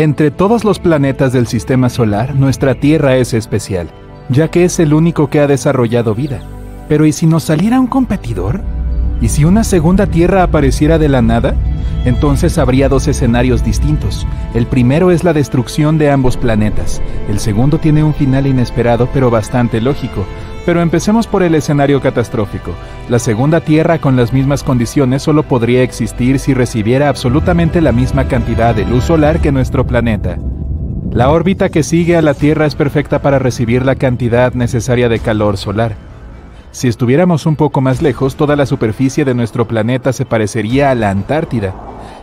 Entre todos los planetas del sistema solar, nuestra Tierra es especial, ya que es el único que ha desarrollado vida. Pero ¿y si nos saliera un competidor? ¿Y si una segunda Tierra apareciera de la nada? Entonces habría dos escenarios distintos. El primero es la destrucción de ambos planetas. El segundo tiene un final inesperado pero bastante lógico. Pero empecemos por el escenario catastrófico. La segunda Tierra con las mismas condiciones solo podría existir si recibiera absolutamente la misma cantidad de luz solar que nuestro planeta. La órbita que sigue a la Tierra es perfecta para recibir la cantidad necesaria de calor solar. Si estuviéramos un poco más lejos, toda la superficie de nuestro planeta se parecería a la Antártida.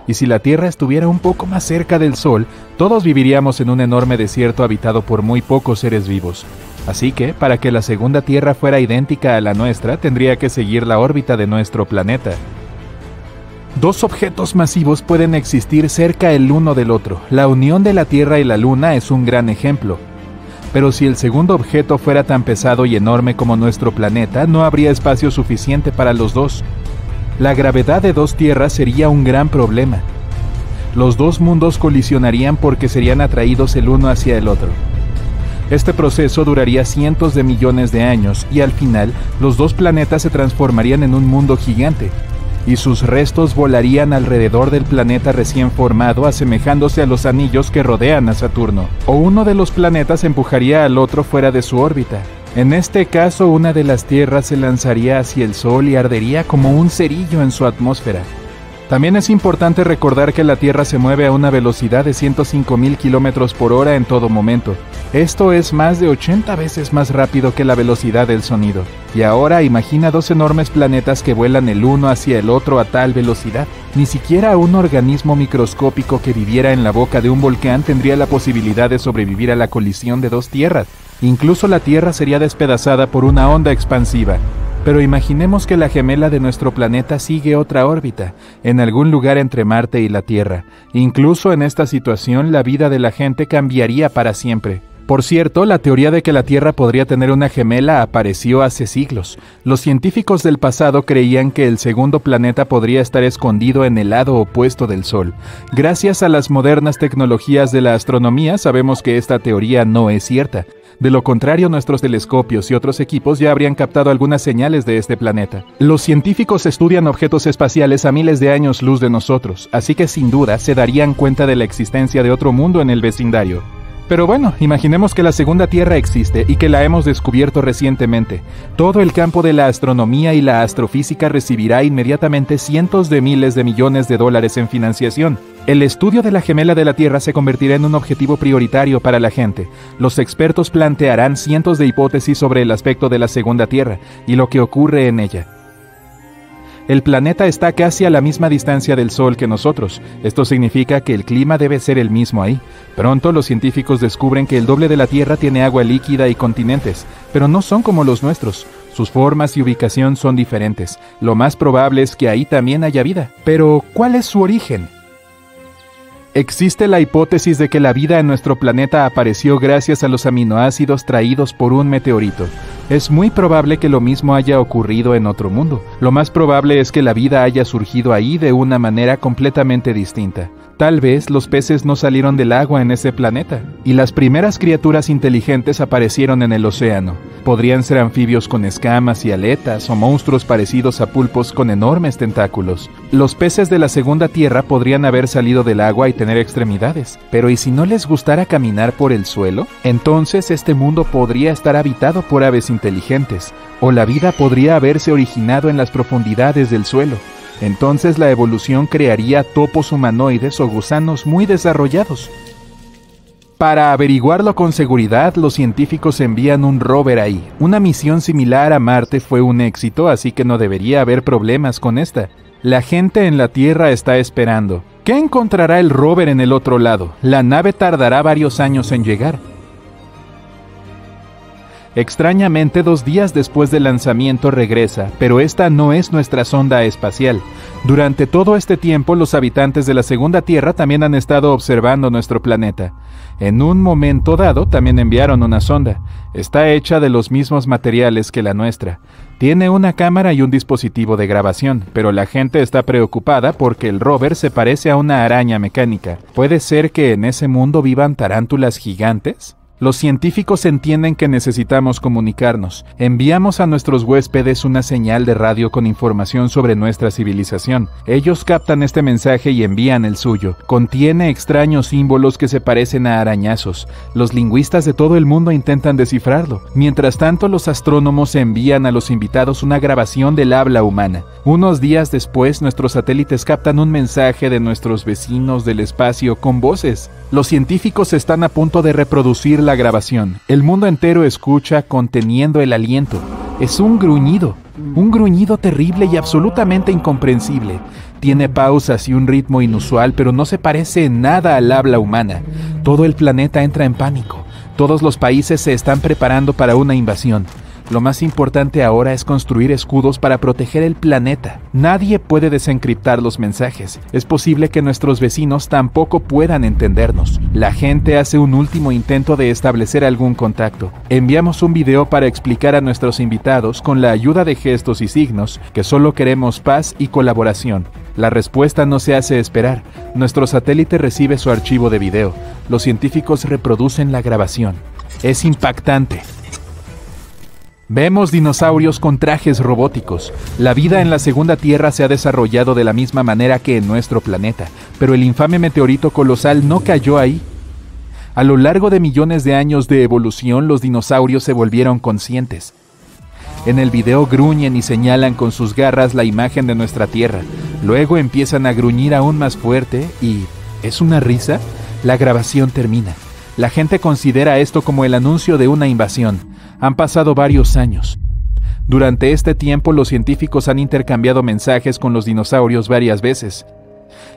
Y si la Tierra estuviera un poco más cerca del Sol, todos viviríamos en un enorme desierto habitado por muy pocos seres vivos. Así que, para que la segunda Tierra fuera idéntica a la nuestra, tendría que seguir la órbita de nuestro planeta. Dos objetos masivos pueden existir cerca el uno del otro. La unión de la Tierra y la Luna es un gran ejemplo. Pero si el segundo objeto fuera tan pesado y enorme como nuestro planeta, no habría espacio suficiente para los dos. La gravedad de dos tierras sería un gran problema. Los dos mundos colisionarían porque serían atraídos el uno hacia el otro. Este proceso duraría cientos de millones de años y al final los dos planetas se transformarían en un mundo gigante, y sus restos volarían alrededor del planeta recién formado asemejándose a los anillos que rodean a Saturno, o uno de los planetas empujaría al otro fuera de su órbita. En este caso, una de las tierras se lanzaría hacia el Sol y ardería como un cerillo en su atmósfera. También es importante recordar que la Tierra se mueve a una velocidad de 105.000 km por hora en todo momento. Esto es más de 80 veces más rápido que la velocidad del sonido. Y ahora imagina dos enormes planetas que vuelan el uno hacia el otro a tal velocidad. Ni siquiera un organismo microscópico que viviera en la boca de un volcán tendría la posibilidad de sobrevivir a la colisión de dos tierras. Incluso la Tierra sería despedazada por una onda expansiva. Pero imaginemos que la gemela de nuestro planeta sigue otra órbita, en algún lugar entre Marte y la Tierra. Incluso en esta situación la vida de la gente cambiaría para siempre. Por cierto, la teoría de que la Tierra podría tener una gemela apareció hace siglos. Los científicos del pasado creían que el segundo planeta podría estar escondido en el lado opuesto del Sol. Gracias a las modernas tecnologías de la astronomía sabemos que esta teoría no es cierta. De lo contrario, nuestros telescopios y otros equipos ya habrían captado algunas señales de este planeta. Los científicos estudian objetos espaciales a miles de años luz de nosotros, así que sin duda se darían cuenta de la existencia de otro mundo en el vecindario. Pero bueno, imaginemos que la segunda Tierra existe y que la hemos descubierto recientemente. Todo el campo de la astronomía y la astrofísica recibirá inmediatamente cientos de miles de millones de dólares en financiación. El estudio de la gemela de la Tierra se convertirá en un objetivo prioritario para la gente. Los expertos plantearán cientos de hipótesis sobre el aspecto de la segunda Tierra y lo que ocurre en ella. El planeta está casi a la misma distancia del Sol que nosotros. Esto significa que el clima debe ser el mismo ahí. Pronto los científicos descubren que el doble de la Tierra tiene agua líquida y continentes, pero no son como los nuestros. Sus formas y ubicación son diferentes. Lo más probable es que ahí también haya vida. Pero, ¿cuál es su origen? Existe la hipótesis de que la vida en nuestro planeta apareció gracias a los aminoácidos traídos por un meteorito. Es muy probable que lo mismo haya ocurrido en otro mundo. Lo más probable es que la vida haya surgido ahí de una manera completamente distinta. Tal vez los peces no salieron del agua en ese planeta, y las primeras criaturas inteligentes aparecieron en el océano. Podrían ser anfibios con escamas y aletas o monstruos parecidos a pulpos con enormes tentáculos. Los peces de la segunda tierra podrían haber salido del agua y tener extremidades, pero ¿y si no les gustara caminar por el suelo? Entonces este mundo podría estar habitado por aves inteligentes, o la vida podría haberse originado en las profundidades del suelo. Entonces la evolución crearía topos humanoides o gusanos muy desarrollados. Para averiguarlo con seguridad, los científicos envían un rover ahí. Una misión similar a Marte fue un éxito, así que no debería haber problemas con esta. La gente en la Tierra está esperando. ¿Qué encontrará el rover en el otro lado? La nave tardará varios años en llegar. Extrañamente, dos días después del lanzamiento regresa, pero esta no es nuestra sonda espacial. Durante todo este tiempo, los habitantes de la segunda Tierra también han estado observando nuestro planeta. En un momento dado, también enviaron una sonda. Está hecha de los mismos materiales que la nuestra. Tiene una cámara y un dispositivo de grabación, pero la gente está preocupada porque el rover se parece a una araña mecánica. ¿Puede ser que en ese mundo vivan tarántulas gigantes? Los científicos entienden que necesitamos comunicarnos. Enviamos a nuestros huéspedes una señal de radio con información sobre nuestra civilización. Ellos captan este mensaje y envían el suyo. Contiene extraños símbolos que se parecen a arañazos. Los lingüistas de todo el mundo intentan descifrarlo. Mientras tanto, los astrónomos envían a los invitados una grabación del habla humana. Unos días después, nuestros satélites captan un mensaje de nuestros vecinos del espacio con voces. Los científicos están a punto de reproducir la grabación. El mundo entero escucha conteniendo el aliento. Es un gruñido, un gruñido terrible y absolutamente incomprensible. Tiene pausas y un ritmo inusual, pero no se parece nada al habla humana. Todo el planeta entra en pánico. Todos los países se están preparando para una invasión. Lo más importante ahora es construir escudos para proteger el planeta. Nadie puede desencriptar los mensajes. Es posible que nuestros vecinos tampoco puedan entendernos. La gente hace un último intento de establecer algún contacto. Enviamos un video para explicar a nuestros invitados, con la ayuda de gestos y signos, que solo queremos paz y colaboración. La respuesta no se hace esperar. Nuestro satélite recibe su archivo de video. Los científicos reproducen la grabación. Es impactante. Vemos dinosaurios con trajes robóticos. La vida en la segunda Tierra se ha desarrollado de la misma manera que en nuestro planeta, pero el infame meteorito colosal no cayó ahí. A lo largo de millones de años de evolución, los dinosaurios se volvieron conscientes. En el video gruñen y señalan con sus garras la imagen de nuestra Tierra. Luego empiezan a gruñir aún más fuerte y... ¿Es una risa? La grabación termina. La gente considera esto como el anuncio de una invasión. Han pasado varios años. Durante este tiempo los científicos han intercambiado mensajes con los dinosaurios varias veces.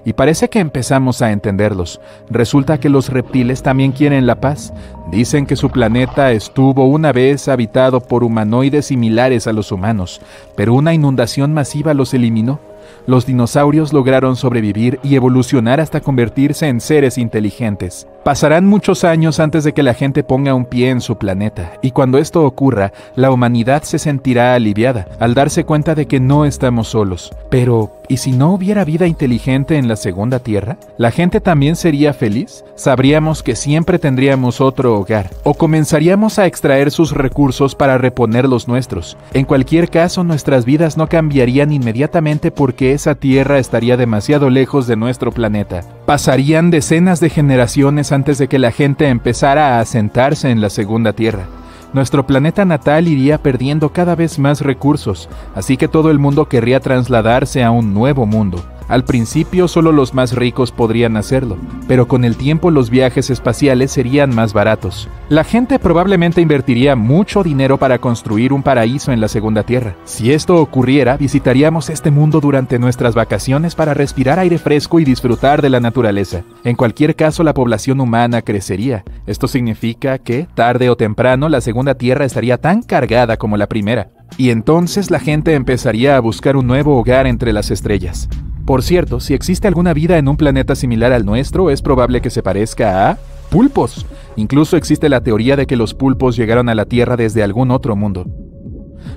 Y parece que empezamos a entenderlos. Resulta que los reptiles también quieren la paz. Dicen que su planeta estuvo una vez habitado por humanoides similares a los humanos, pero una inundación masiva los eliminó los dinosaurios lograron sobrevivir y evolucionar hasta convertirse en seres inteligentes. Pasarán muchos años antes de que la gente ponga un pie en su planeta, y cuando esto ocurra, la humanidad se sentirá aliviada al darse cuenta de que no estamos solos. Pero, ¿y si no hubiera vida inteligente en la segunda Tierra? ¿La gente también sería feliz? Sabríamos que siempre tendríamos otro hogar, o comenzaríamos a extraer sus recursos para reponer los nuestros. En cualquier caso, nuestras vidas no cambiarían inmediatamente porque esa Tierra estaría demasiado lejos de nuestro planeta. Pasarían decenas de generaciones antes de que la gente empezara a asentarse en la segunda Tierra. Nuestro planeta natal iría perdiendo cada vez más recursos, así que todo el mundo querría trasladarse a un nuevo mundo. Al principio solo los más ricos podrían hacerlo, pero con el tiempo los viajes espaciales serían más baratos. La gente probablemente invertiría mucho dinero para construir un paraíso en la segunda Tierra. Si esto ocurriera, visitaríamos este mundo durante nuestras vacaciones para respirar aire fresco y disfrutar de la naturaleza. En cualquier caso, la población humana crecería. Esto significa que, tarde o temprano, la segunda Tierra estaría tan cargada como la primera. Y entonces la gente empezaría a buscar un nuevo hogar entre las estrellas. Por cierto, si existe alguna vida en un planeta similar al nuestro, es probable que se parezca a pulpos. Incluso existe la teoría de que los pulpos llegaron a la Tierra desde algún otro mundo.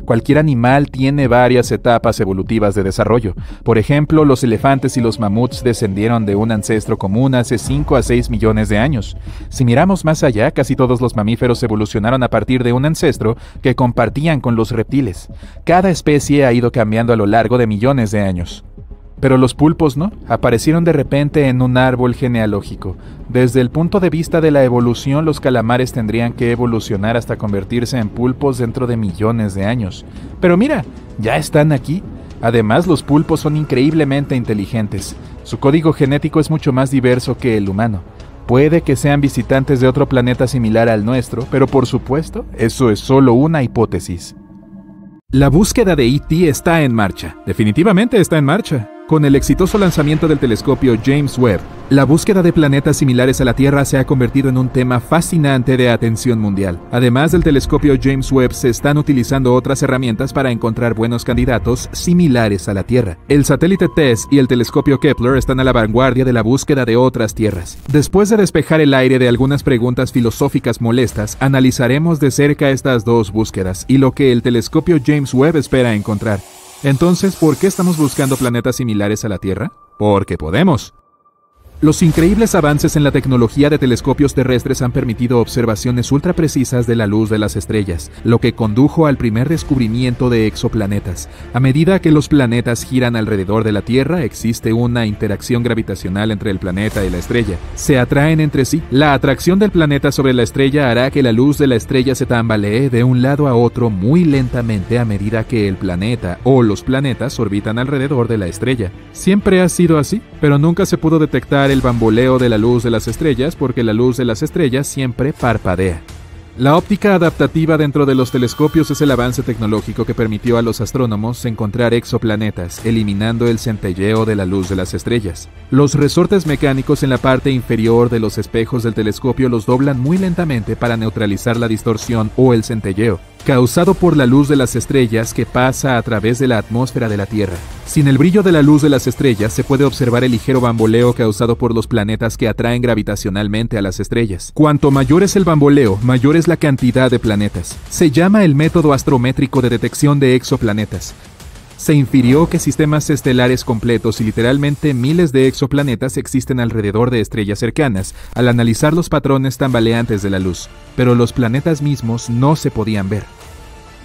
Cualquier animal tiene varias etapas evolutivas de desarrollo. Por ejemplo, los elefantes y los mamuts descendieron de un ancestro común hace 5 a 6 millones de años. Si miramos más allá, casi todos los mamíferos evolucionaron a partir de un ancestro que compartían con los reptiles. Cada especie ha ido cambiando a lo largo de millones de años. Pero los pulpos no, aparecieron de repente en un árbol genealógico. Desde el punto de vista de la evolución, los calamares tendrían que evolucionar hasta convertirse en pulpos dentro de millones de años. Pero mira, ya están aquí. Además, los pulpos son increíblemente inteligentes. Su código genético es mucho más diverso que el humano. Puede que sean visitantes de otro planeta similar al nuestro, pero por supuesto, eso es solo una hipótesis. La búsqueda de ET está en marcha. Definitivamente está en marcha. Con el exitoso lanzamiento del telescopio James Webb, la búsqueda de planetas similares a la Tierra se ha convertido en un tema fascinante de atención mundial. Además del telescopio James Webb, se están utilizando otras herramientas para encontrar buenos candidatos similares a la Tierra. El satélite TESS y el telescopio Kepler están a la vanguardia de la búsqueda de otras tierras. Después de despejar el aire de algunas preguntas filosóficas molestas, analizaremos de cerca estas dos búsquedas y lo que el telescopio James Webb espera encontrar. Entonces, ¿por qué estamos buscando planetas similares a la Tierra? Porque podemos. Los increíbles avances en la tecnología de telescopios terrestres han permitido observaciones ultra precisas de la luz de las estrellas, lo que condujo al primer descubrimiento de exoplanetas. A medida que los planetas giran alrededor de la Tierra, existe una interacción gravitacional entre el planeta y la estrella. Se atraen entre sí. La atracción del planeta sobre la estrella hará que la luz de la estrella se tambalee de un lado a otro muy lentamente a medida que el planeta o los planetas orbitan alrededor de la estrella. Siempre ha sido así, pero nunca se pudo detectar el bamboleo de la luz de las estrellas porque la luz de las estrellas siempre parpadea. La óptica adaptativa dentro de los telescopios es el avance tecnológico que permitió a los astrónomos encontrar exoplanetas, eliminando el centelleo de la luz de las estrellas. Los resortes mecánicos en la parte inferior de los espejos del telescopio los doblan muy lentamente para neutralizar la distorsión o el centelleo causado por la luz de las estrellas que pasa a través de la atmósfera de la Tierra. Sin el brillo de la luz de las estrellas se puede observar el ligero bamboleo causado por los planetas que atraen gravitacionalmente a las estrellas. Cuanto mayor es el bamboleo, mayor es la cantidad de planetas. Se llama el método astrométrico de detección de exoplanetas se infirió que sistemas estelares completos y literalmente miles de exoplanetas existen alrededor de estrellas cercanas, al analizar los patrones tambaleantes de la luz, pero los planetas mismos no se podían ver.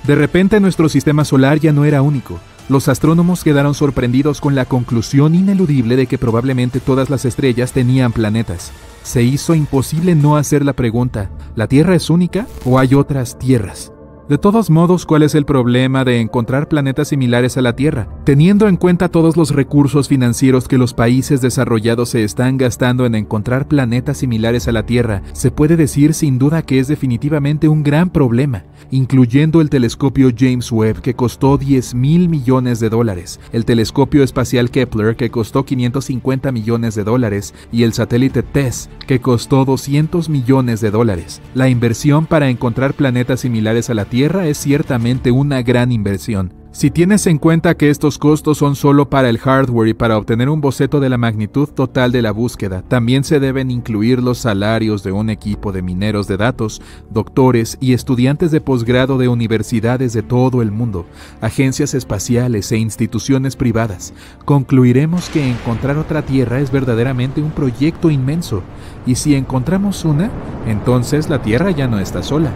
De repente nuestro sistema solar ya no era único. Los astrónomos quedaron sorprendidos con la conclusión ineludible de que probablemente todas las estrellas tenían planetas. Se hizo imposible no hacer la pregunta, ¿la Tierra es única o hay otras tierras? De todos modos, ¿cuál es el problema de encontrar planetas similares a la Tierra? Teniendo en cuenta todos los recursos financieros que los países desarrollados se están gastando en encontrar planetas similares a la Tierra, se puede decir sin duda que es definitivamente un gran problema, incluyendo el telescopio James Webb que costó 10 mil millones de dólares, el telescopio espacial Kepler que costó 550 millones de dólares y el satélite TESS que costó 200 millones de dólares. La inversión para encontrar planetas similares a la Tierra Tierra es ciertamente una gran inversión, si tienes en cuenta que estos costos son solo para el hardware y para obtener un boceto de la magnitud total de la búsqueda, también se deben incluir los salarios de un equipo de mineros de datos, doctores y estudiantes de posgrado de universidades de todo el mundo, agencias espaciales e instituciones privadas. Concluiremos que encontrar otra Tierra es verdaderamente un proyecto inmenso, y si encontramos una, entonces la Tierra ya no está sola.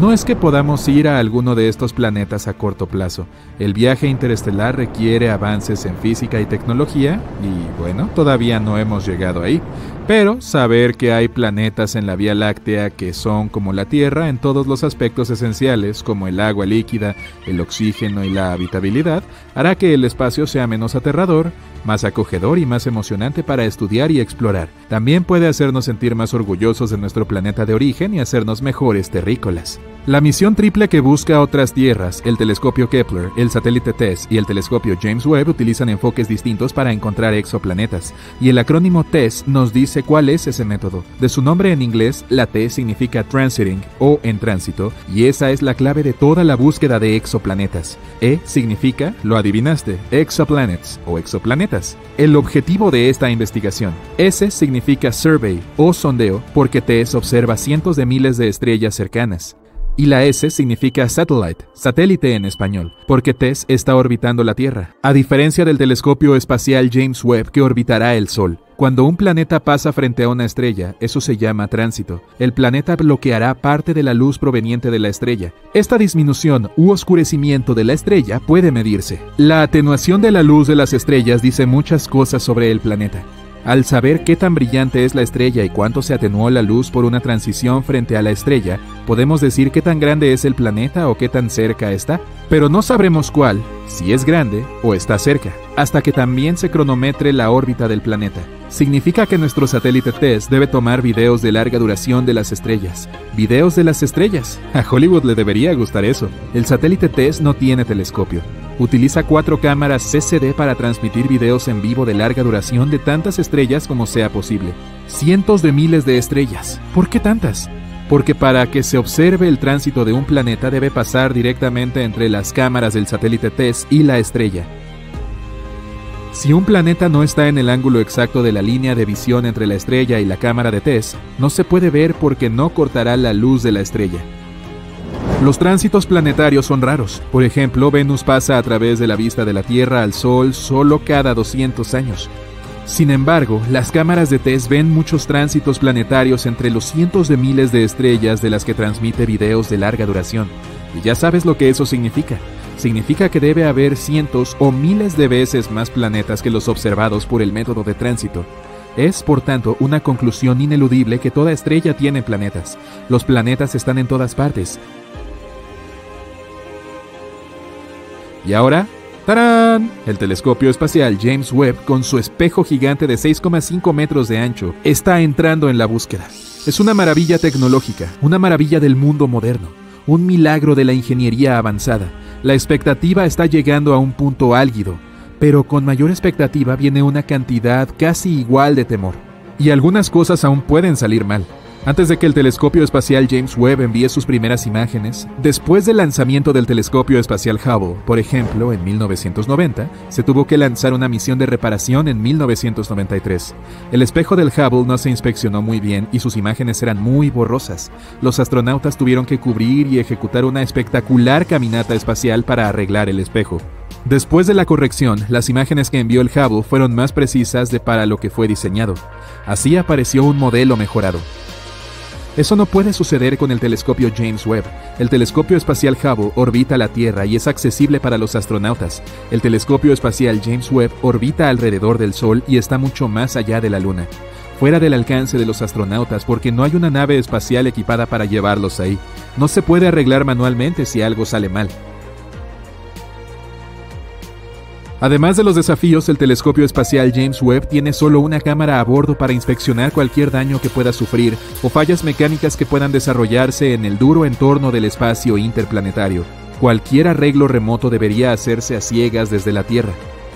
No es que podamos ir a alguno de estos planetas a corto plazo. El viaje interestelar requiere avances en física y tecnología y bueno, todavía no hemos llegado ahí. Pero saber que hay planetas en la Vía Láctea que son como la Tierra en todos los aspectos esenciales, como el agua líquida, el oxígeno y la habitabilidad, hará que el espacio sea menos aterrador, más acogedor y más emocionante para estudiar y explorar. También puede hacernos sentir más orgullosos de nuestro planeta de origen y hacernos mejores terrícolas. La misión triple que busca otras tierras, el telescopio Kepler, el satélite TESS y el telescopio James Webb utilizan enfoques distintos para encontrar exoplanetas, y el acrónimo TESS nos dice cuál es ese método. De su nombre en inglés, la T significa transiting o en tránsito, y esa es la clave de toda la búsqueda de exoplanetas. E significa, lo adivinaste, exoplanets o exoplanetas. El objetivo de esta investigación. S significa survey o sondeo porque TESS observa cientos de miles de estrellas cercanas y la S significa satellite, satélite en español, porque TESS está orbitando la Tierra, a diferencia del telescopio espacial James Webb que orbitará el Sol. Cuando un planeta pasa frente a una estrella, eso se llama tránsito. El planeta bloqueará parte de la luz proveniente de la estrella. Esta disminución u oscurecimiento de la estrella puede medirse. La atenuación de la luz de las estrellas dice muchas cosas sobre el planeta. Al saber qué tan brillante es la estrella y cuánto se atenuó la luz por una transición frente a la estrella, podemos decir qué tan grande es el planeta o qué tan cerca está, pero no sabremos cuál, si es grande o está cerca, hasta que también se cronometre la órbita del planeta. Significa que nuestro satélite TESS debe tomar videos de larga duración de las estrellas. Videos de las estrellas. A Hollywood le debería gustar eso. El satélite TESS no tiene telescopio. Utiliza cuatro cámaras CCD para transmitir videos en vivo de larga duración de tantas estrellas como sea posible. Cientos de miles de estrellas. ¿Por qué tantas? Porque para que se observe el tránsito de un planeta debe pasar directamente entre las cámaras del satélite TESS y la estrella. Si un planeta no está en el ángulo exacto de la línea de visión entre la estrella y la cámara de TESS, no se puede ver porque no cortará la luz de la estrella. Los tránsitos planetarios son raros. Por ejemplo, Venus pasa a través de la vista de la Tierra al Sol solo cada 200 años. Sin embargo, las cámaras de TESS ven muchos tránsitos planetarios entre los cientos de miles de estrellas de las que transmite videos de larga duración. Y ya sabes lo que eso significa. Significa que debe haber cientos o miles de veces más planetas que los observados por el método de tránsito. Es, por tanto, una conclusión ineludible que toda estrella tiene planetas. Los planetas están en todas partes. Y ahora, El telescopio espacial James Webb, con su espejo gigante de 6,5 metros de ancho, está entrando en la búsqueda. Es una maravilla tecnológica, una maravilla del mundo moderno, un milagro de la ingeniería avanzada. La expectativa está llegando a un punto álgido, pero con mayor expectativa viene una cantidad casi igual de temor. Y algunas cosas aún pueden salir mal. Antes de que el telescopio espacial James Webb envíe sus primeras imágenes, después del lanzamiento del telescopio espacial Hubble, por ejemplo, en 1990, se tuvo que lanzar una misión de reparación en 1993. El espejo del Hubble no se inspeccionó muy bien y sus imágenes eran muy borrosas. Los astronautas tuvieron que cubrir y ejecutar una espectacular caminata espacial para arreglar el espejo. Después de la corrección, las imágenes que envió el Hubble fueron más precisas de para lo que fue diseñado. Así apareció un modelo mejorado. Eso no puede suceder con el telescopio James Webb. El telescopio espacial Hubble orbita la Tierra y es accesible para los astronautas. El telescopio espacial James Webb orbita alrededor del Sol y está mucho más allá de la Luna. Fuera del alcance de los astronautas porque no hay una nave espacial equipada para llevarlos ahí. No se puede arreglar manualmente si algo sale mal. Además de los desafíos, el telescopio espacial James Webb tiene solo una cámara a bordo para inspeccionar cualquier daño que pueda sufrir o fallas mecánicas que puedan desarrollarse en el duro entorno del espacio interplanetario. Cualquier arreglo remoto debería hacerse a ciegas desde la Tierra.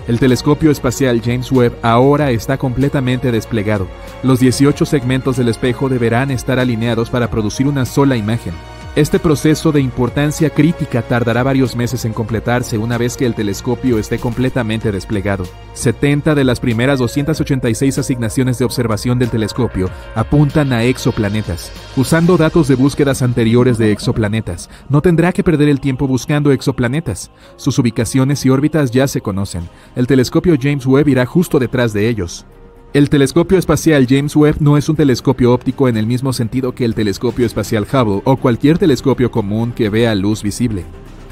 El telescopio espacial James Webb ahora está completamente desplegado. Los 18 segmentos del espejo deberán estar alineados para producir una sola imagen. Este proceso de importancia crítica tardará varios meses en completarse una vez que el telescopio esté completamente desplegado. 70 de las primeras 286 asignaciones de observación del telescopio apuntan a exoplanetas. Usando datos de búsquedas anteriores de exoplanetas, no tendrá que perder el tiempo buscando exoplanetas. Sus ubicaciones y órbitas ya se conocen. El telescopio James Webb irá justo detrás de ellos. El telescopio espacial James Webb no es un telescopio óptico en el mismo sentido que el telescopio espacial Hubble o cualquier telescopio común que vea luz visible.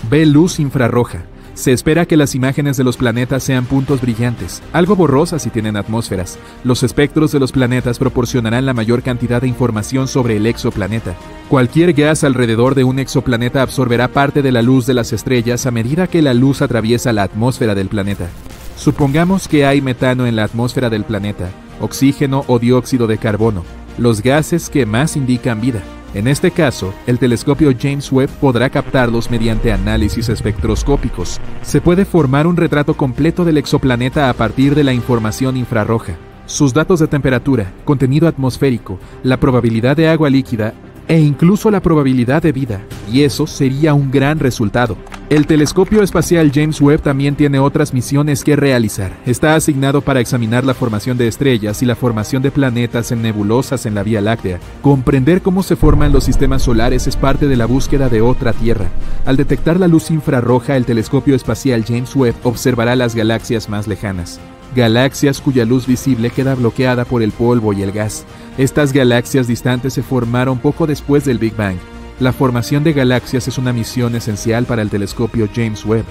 Ve luz infrarroja. Se espera que las imágenes de los planetas sean puntos brillantes, algo borrosas si tienen atmósferas. Los espectros de los planetas proporcionarán la mayor cantidad de información sobre el exoplaneta. Cualquier gas alrededor de un exoplaneta absorberá parte de la luz de las estrellas a medida que la luz atraviesa la atmósfera del planeta. Supongamos que hay metano en la atmósfera del planeta, oxígeno o dióxido de carbono, los gases que más indican vida. En este caso, el telescopio James Webb podrá captarlos mediante análisis espectroscópicos. Se puede formar un retrato completo del exoplaneta a partir de la información infrarroja. Sus datos de temperatura, contenido atmosférico, la probabilidad de agua líquida e incluso la probabilidad de vida, y eso sería un gran resultado. El telescopio espacial James Webb también tiene otras misiones que realizar. Está asignado para examinar la formación de estrellas y la formación de planetas en nebulosas en la Vía Láctea. Comprender cómo se forman los sistemas solares es parte de la búsqueda de otra Tierra. Al detectar la luz infrarroja, el telescopio espacial James Webb observará las galaxias más lejanas galaxias cuya luz visible queda bloqueada por el polvo y el gas. Estas galaxias distantes se formaron poco después del Big Bang. La formación de galaxias es una misión esencial para el telescopio James Webb.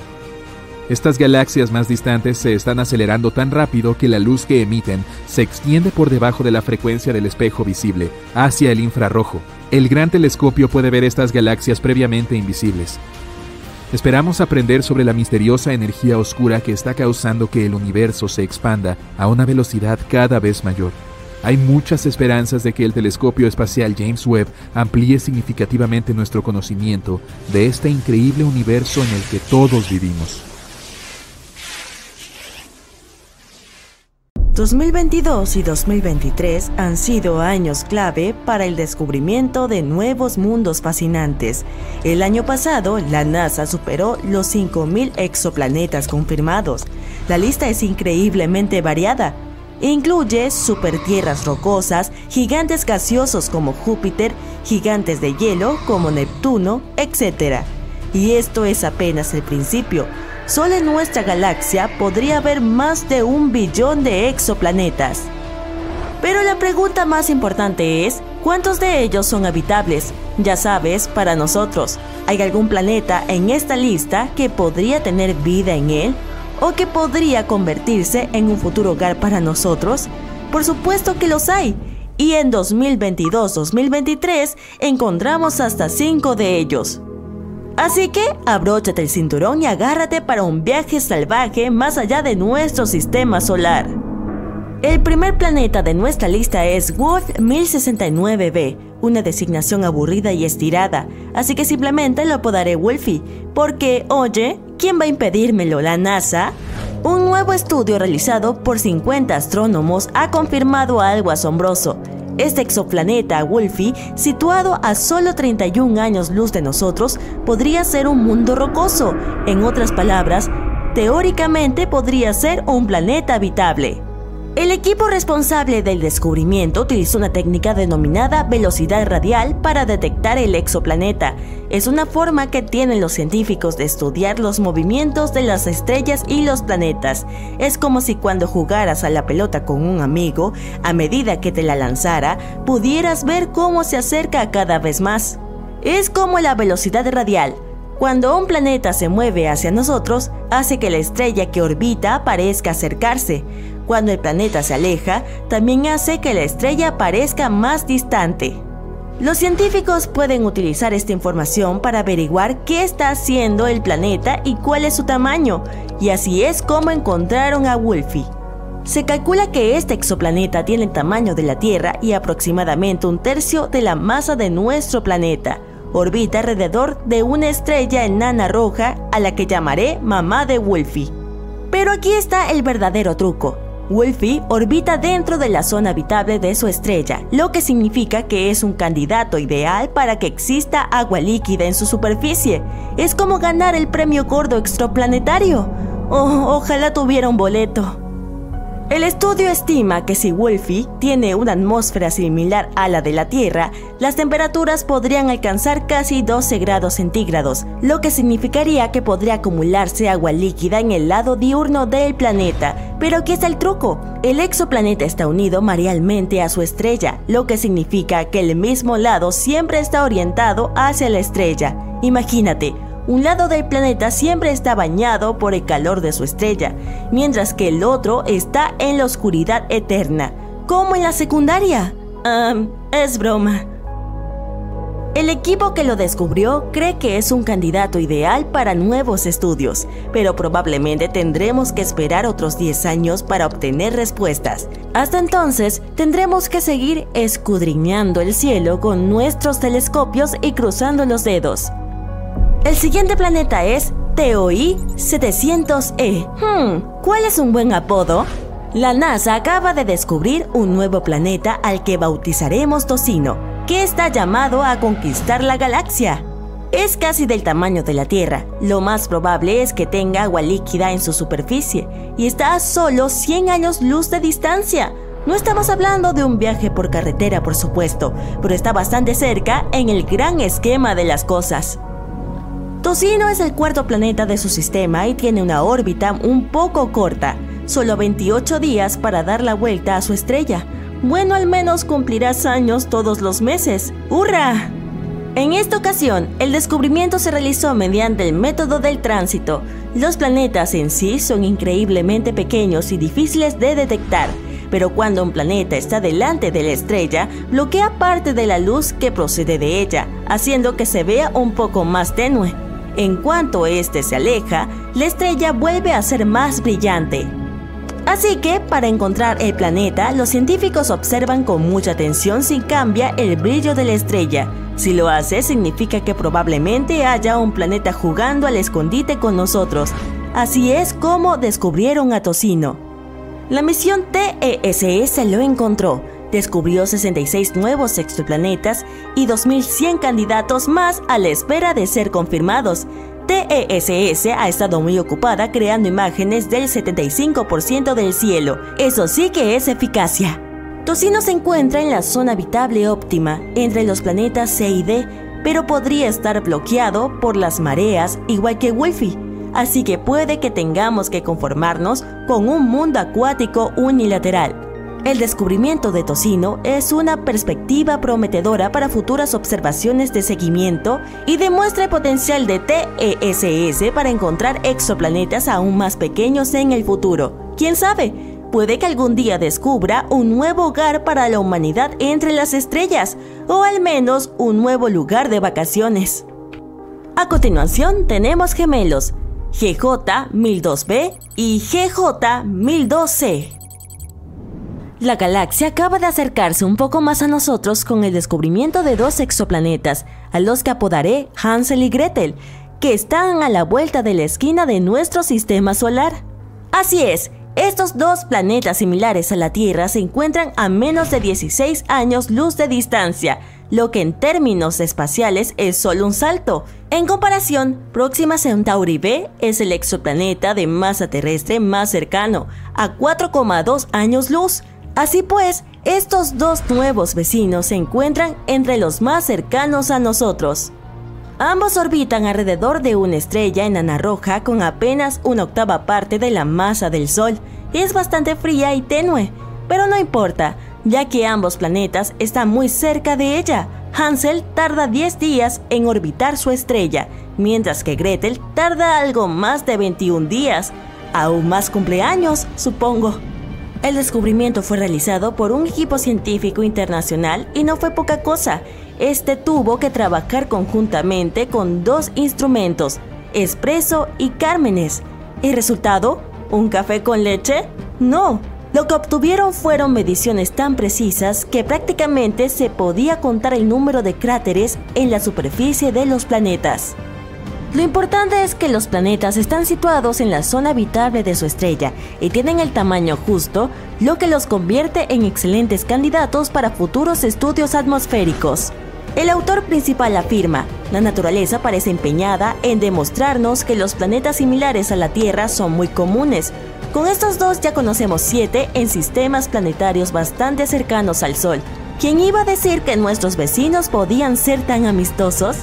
Estas galaxias más distantes se están acelerando tan rápido que la luz que emiten se extiende por debajo de la frecuencia del espejo visible, hacia el infrarrojo. El gran telescopio puede ver estas galaxias previamente invisibles. Esperamos aprender sobre la misteriosa energía oscura que está causando que el universo se expanda a una velocidad cada vez mayor. Hay muchas esperanzas de que el telescopio espacial James Webb amplíe significativamente nuestro conocimiento de este increíble universo en el que todos vivimos. 2022 y 2023 han sido años clave para el descubrimiento de nuevos mundos fascinantes. El año pasado, la NASA superó los 5.000 exoplanetas confirmados. La lista es increíblemente variada. Incluye supertierras rocosas, gigantes gaseosos como Júpiter, gigantes de hielo como Neptuno, etc. Y esto es apenas el principio Solo en nuestra galaxia podría haber más de un billón de exoplanetas. Pero la pregunta más importante es, ¿cuántos de ellos son habitables? Ya sabes, para nosotros, ¿hay algún planeta en esta lista que podría tener vida en él? ¿O que podría convertirse en un futuro hogar para nosotros? Por supuesto que los hay. Y en 2022-2023 encontramos hasta 5 de ellos. Así que abróchate el cinturón y agárrate para un viaje salvaje más allá de nuestro sistema solar. El primer planeta de nuestra lista es Wolf 1069b, una designación aburrida y estirada, así que simplemente lo apodaré Wolfie, porque, oye, ¿quién va a impedírmelo? ¿La NASA? Un nuevo estudio realizado por 50 astrónomos ha confirmado algo asombroso. Este exoplaneta, Wolfie, situado a solo 31 años luz de nosotros, podría ser un mundo rocoso. En otras palabras, teóricamente podría ser un planeta habitable. El equipo responsable del descubrimiento utilizó una técnica denominada velocidad radial para detectar el exoplaneta. Es una forma que tienen los científicos de estudiar los movimientos de las estrellas y los planetas. Es como si cuando jugaras a la pelota con un amigo, a medida que te la lanzara, pudieras ver cómo se acerca cada vez más. Es como la velocidad radial. Cuando un planeta se mueve hacia nosotros, hace que la estrella que orbita parezca acercarse. Cuando el planeta se aleja, también hace que la estrella parezca más distante. Los científicos pueden utilizar esta información para averiguar qué está haciendo el planeta y cuál es su tamaño, y así es como encontraron a Wolfie. Se calcula que este exoplaneta tiene el tamaño de la Tierra y aproximadamente un tercio de la masa de nuestro planeta. Orbita alrededor de una estrella enana roja a la que llamaré mamá de Wolfie. Pero aquí está el verdadero truco. Wolfie orbita dentro de la zona habitable de su estrella, lo que significa que es un candidato ideal para que exista agua líquida en su superficie. Es como ganar el premio gordo extraplanetario. Oh, ojalá tuviera un boleto. El estudio estima que si Wolfie tiene una atmósfera similar a la de la Tierra, las temperaturas podrían alcanzar casi 12 grados centígrados, lo que significaría que podría acumularse agua líquida en el lado diurno del planeta. Pero aquí está el truco. El exoplaneta está unido marealmente a su estrella, lo que significa que el mismo lado siempre está orientado hacia la estrella. Imagínate, un lado del planeta siempre está bañado por el calor de su estrella, mientras que el otro está en la oscuridad eterna, como en la secundaria. es broma. El equipo que lo descubrió cree que es un candidato ideal para nuevos estudios, pero probablemente tendremos que esperar otros 10 años para obtener respuestas. Hasta entonces, tendremos que seguir escudriñando el cielo con nuestros telescopios y cruzando los dedos. El siguiente planeta es TOI 700e. Hmm, ¿cuál es un buen apodo? La NASA acaba de descubrir un nuevo planeta al que bautizaremos Tocino, que está llamado a conquistar la galaxia. Es casi del tamaño de la Tierra. Lo más probable es que tenga agua líquida en su superficie y está a solo 100 años luz de distancia. No estamos hablando de un viaje por carretera, por supuesto, pero está bastante cerca en el gran esquema de las cosas. Tocino es el cuarto planeta de su sistema y tiene una órbita un poco corta, solo 28 días para dar la vuelta a su estrella. Bueno, al menos cumplirás años todos los meses. ¡Hurra! En esta ocasión, el descubrimiento se realizó mediante el método del tránsito. Los planetas en sí son increíblemente pequeños y difíciles de detectar, pero cuando un planeta está delante de la estrella, bloquea parte de la luz que procede de ella, haciendo que se vea un poco más tenue. En cuanto éste se aleja, la estrella vuelve a ser más brillante. Así que, para encontrar el planeta, los científicos observan con mucha atención si cambia el brillo de la estrella. Si lo hace, significa que probablemente haya un planeta jugando al escondite con nosotros. Así es como descubrieron a Tocino. La misión TESS lo encontró. Descubrió 66 nuevos exoplanetas y 2.100 candidatos más a la espera de ser confirmados. TESS ha estado muy ocupada creando imágenes del 75% del cielo. Eso sí que es eficacia. Tocino se encuentra en la zona habitable óptima entre los planetas C y D, pero podría estar bloqueado por las mareas igual que Wolfie. Así que puede que tengamos que conformarnos con un mundo acuático unilateral. El descubrimiento de Tocino es una perspectiva prometedora para futuras observaciones de seguimiento y demuestra el potencial de TESS para encontrar exoplanetas aún más pequeños en el futuro. ¿Quién sabe? Puede que algún día descubra un nuevo hogar para la humanidad entre las estrellas, o al menos un nuevo lugar de vacaciones. A continuación tenemos gemelos, GJ-1002b y GJ-1002c. La galaxia acaba de acercarse un poco más a nosotros con el descubrimiento de dos exoplanetas, a los que apodaré Hansel y Gretel, que están a la vuelta de la esquina de nuestro sistema solar. Así es, estos dos planetas similares a la Tierra se encuentran a menos de 16 años luz de distancia, lo que en términos espaciales es solo un salto. En comparación, Próxima Centauri b es el exoplaneta de masa terrestre más cercano, a 4,2 años luz, Así pues, estos dos nuevos vecinos se encuentran entre los más cercanos a nosotros. Ambos orbitan alrededor de una estrella enana roja con apenas una octava parte de la masa del Sol. Es bastante fría y tenue, pero no importa, ya que ambos planetas están muy cerca de ella. Hansel tarda 10 días en orbitar su estrella, mientras que Gretel tarda algo más de 21 días. Aún más cumpleaños, supongo. El descubrimiento fue realizado por un equipo científico internacional y no fue poca cosa. Este tuvo que trabajar conjuntamente con dos instrumentos, Espresso y Cármenes. ¿El resultado? ¿Un café con leche? No. Lo que obtuvieron fueron mediciones tan precisas que prácticamente se podía contar el número de cráteres en la superficie de los planetas. Lo importante es que los planetas están situados en la zona habitable de su estrella y tienen el tamaño justo, lo que los convierte en excelentes candidatos para futuros estudios atmosféricos. El autor principal afirma, la naturaleza parece empeñada en demostrarnos que los planetas similares a la Tierra son muy comunes. Con estos dos ya conocemos siete en sistemas planetarios bastante cercanos al Sol. ¿Quién iba a decir que nuestros vecinos podían ser tan amistosos?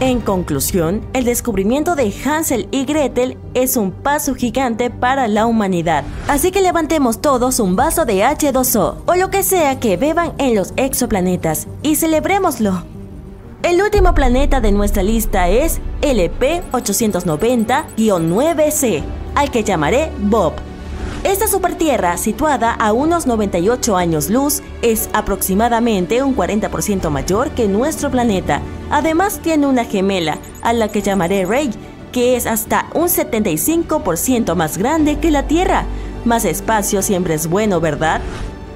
En conclusión, el descubrimiento de Hansel y Gretel es un paso gigante para la humanidad. Así que levantemos todos un vaso de H2O o lo que sea que beban en los exoplanetas y celebrémoslo. El último planeta de nuestra lista es LP890-9C, al que llamaré Bob. Esta supertierra, situada a unos 98 años luz, es aproximadamente un 40% mayor que nuestro planeta. Además tiene una gemela, a la que llamaré Rey, que es hasta un 75% más grande que la Tierra. Más espacio siempre es bueno, ¿verdad?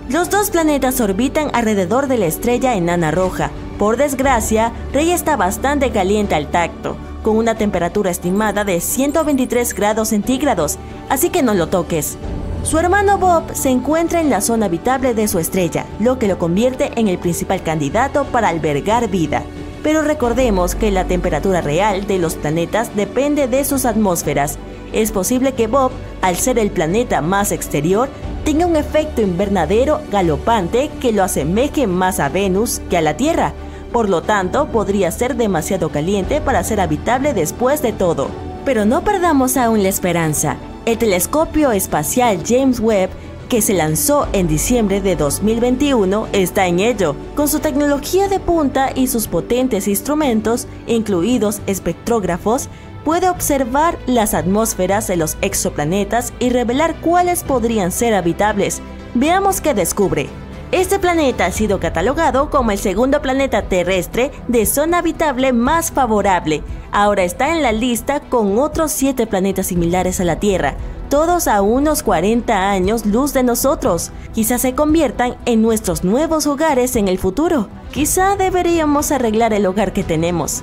Los dos planetas orbitan alrededor de la estrella enana roja. Por desgracia, Rey está bastante caliente al tacto, con una temperatura estimada de 123 grados centígrados, así que no lo toques. Su hermano Bob se encuentra en la zona habitable de su estrella, lo que lo convierte en el principal candidato para albergar vida. Pero recordemos que la temperatura real de los planetas depende de sus atmósferas. Es posible que Bob, al ser el planeta más exterior, tenga un efecto invernadero galopante que lo asemeje más a Venus que a la Tierra. Por lo tanto, podría ser demasiado caliente para ser habitable después de todo. Pero no perdamos aún la esperanza. El telescopio espacial James Webb, que se lanzó en diciembre de 2021, está en ello. Con su tecnología de punta y sus potentes instrumentos, incluidos espectrógrafos, puede observar las atmósferas de los exoplanetas y revelar cuáles podrían ser habitables. Veamos qué descubre. Este planeta ha sido catalogado como el segundo planeta terrestre de zona habitable más favorable. Ahora está en la lista con otros siete planetas similares a la Tierra, todos a unos 40 años luz de nosotros. Quizás se conviertan en nuestros nuevos hogares en el futuro. Quizá deberíamos arreglar el hogar que tenemos.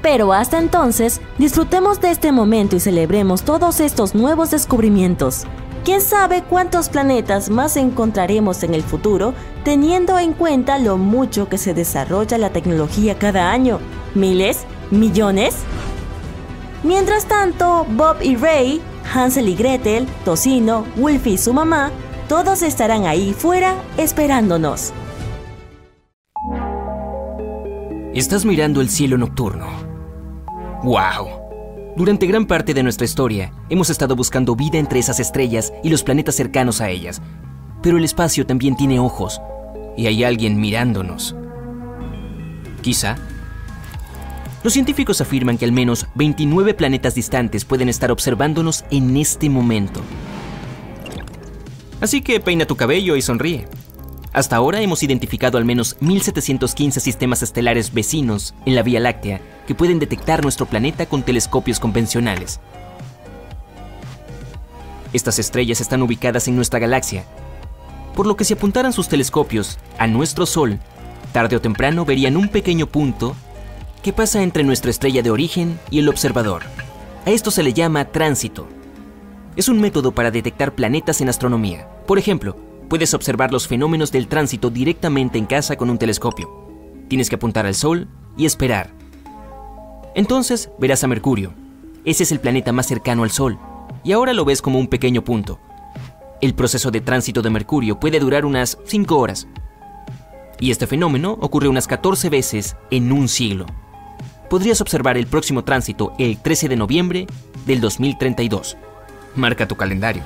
Pero hasta entonces, disfrutemos de este momento y celebremos todos estos nuevos descubrimientos. ¿Quién sabe cuántos planetas más encontraremos en el futuro teniendo en cuenta lo mucho que se desarrolla la tecnología cada año? ¿Miles? ¿Millones? Mientras tanto, Bob y Ray, Hansel y Gretel, Tocino, Wolfie y su mamá, todos estarán ahí fuera esperándonos. Estás mirando el cielo nocturno ¡Wow! Durante gran parte de nuestra historia, hemos estado buscando vida entre esas estrellas y los planetas cercanos a ellas. Pero el espacio también tiene ojos, y hay alguien mirándonos. Quizá. Los científicos afirman que al menos 29 planetas distantes pueden estar observándonos en este momento. Así que peina tu cabello y sonríe. Hasta ahora hemos identificado al menos 1715 sistemas estelares vecinos en la Vía Láctea que pueden detectar nuestro planeta con telescopios convencionales. Estas estrellas están ubicadas en nuestra galaxia, por lo que si apuntaran sus telescopios a nuestro Sol, tarde o temprano verían un pequeño punto que pasa entre nuestra estrella de origen y el observador. A esto se le llama tránsito. Es un método para detectar planetas en astronomía. Por ejemplo, puedes observar los fenómenos del tránsito directamente en casa con un telescopio. Tienes que apuntar al Sol y esperar. Entonces verás a Mercurio. Ese es el planeta más cercano al Sol, y ahora lo ves como un pequeño punto. El proceso de tránsito de Mercurio puede durar unas 5 horas. Y este fenómeno ocurre unas 14 veces en un siglo. Podrías observar el próximo tránsito el 13 de noviembre del 2032. Marca tu calendario.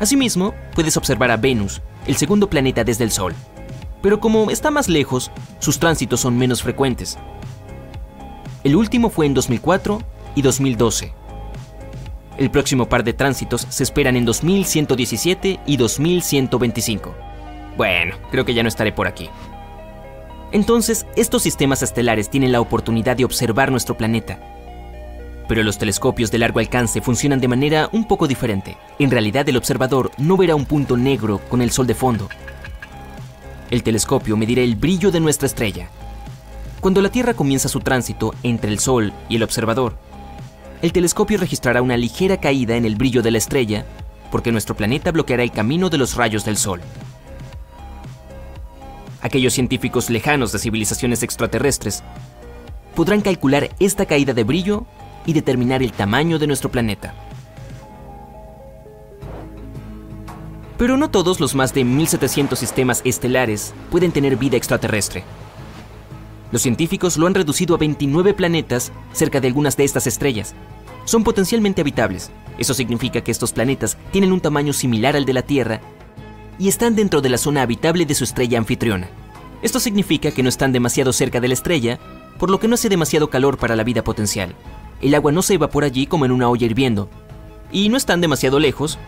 Asimismo, puedes observar a Venus, el segundo planeta desde el Sol. Pero como está más lejos, sus tránsitos son menos frecuentes. El último fue en 2004 y 2012. El próximo par de tránsitos se esperan en 2117 y 2125. Bueno, creo que ya no estaré por aquí. Entonces, estos sistemas estelares tienen la oportunidad de observar nuestro planeta, pero los telescopios de largo alcance funcionan de manera un poco diferente. En realidad el observador no verá un punto negro con el Sol de fondo. El telescopio medirá el brillo de nuestra estrella. Cuando la Tierra comienza su tránsito entre el Sol y el observador, el telescopio registrará una ligera caída en el brillo de la estrella porque nuestro planeta bloqueará el camino de los rayos del Sol. Aquellos científicos lejanos de civilizaciones extraterrestres podrán calcular esta caída de brillo y determinar el tamaño de nuestro planeta. Pero no todos los más de 1700 sistemas estelares pueden tener vida extraterrestre. Los científicos lo han reducido a 29 planetas cerca de algunas de estas estrellas. Son potencialmente habitables. Eso significa que estos planetas tienen un tamaño similar al de la Tierra y están dentro de la zona habitable de su estrella anfitriona. Esto significa que no están demasiado cerca de la estrella, por lo que no hace demasiado calor para la vida potencial el agua no se evapora allí como en una olla hirviendo. Y no están demasiado lejos,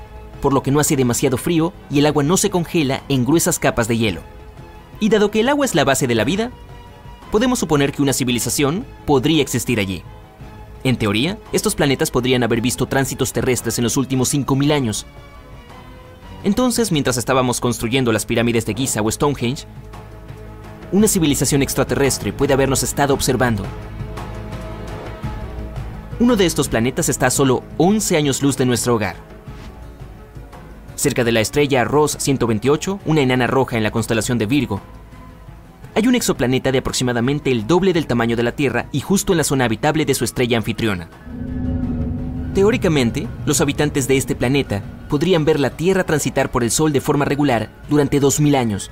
por lo que no hace demasiado frío y el agua no se congela en gruesas capas de hielo. Y dado que el agua es la base de la vida, podemos suponer que una civilización podría existir allí. En teoría, estos planetas podrían haber visto tránsitos terrestres en los últimos 5.000 años. Entonces, mientras estábamos construyendo las pirámides de Giza o Stonehenge, una civilización extraterrestre puede habernos estado observando uno de estos planetas está a solo 11 años luz de nuestro hogar. Cerca de la estrella Ross 128, una enana roja en la constelación de Virgo, hay un exoplaneta de aproximadamente el doble del tamaño de la Tierra y justo en la zona habitable de su estrella anfitriona. Teóricamente, los habitantes de este planeta podrían ver la Tierra transitar por el Sol de forma regular durante 2000 años.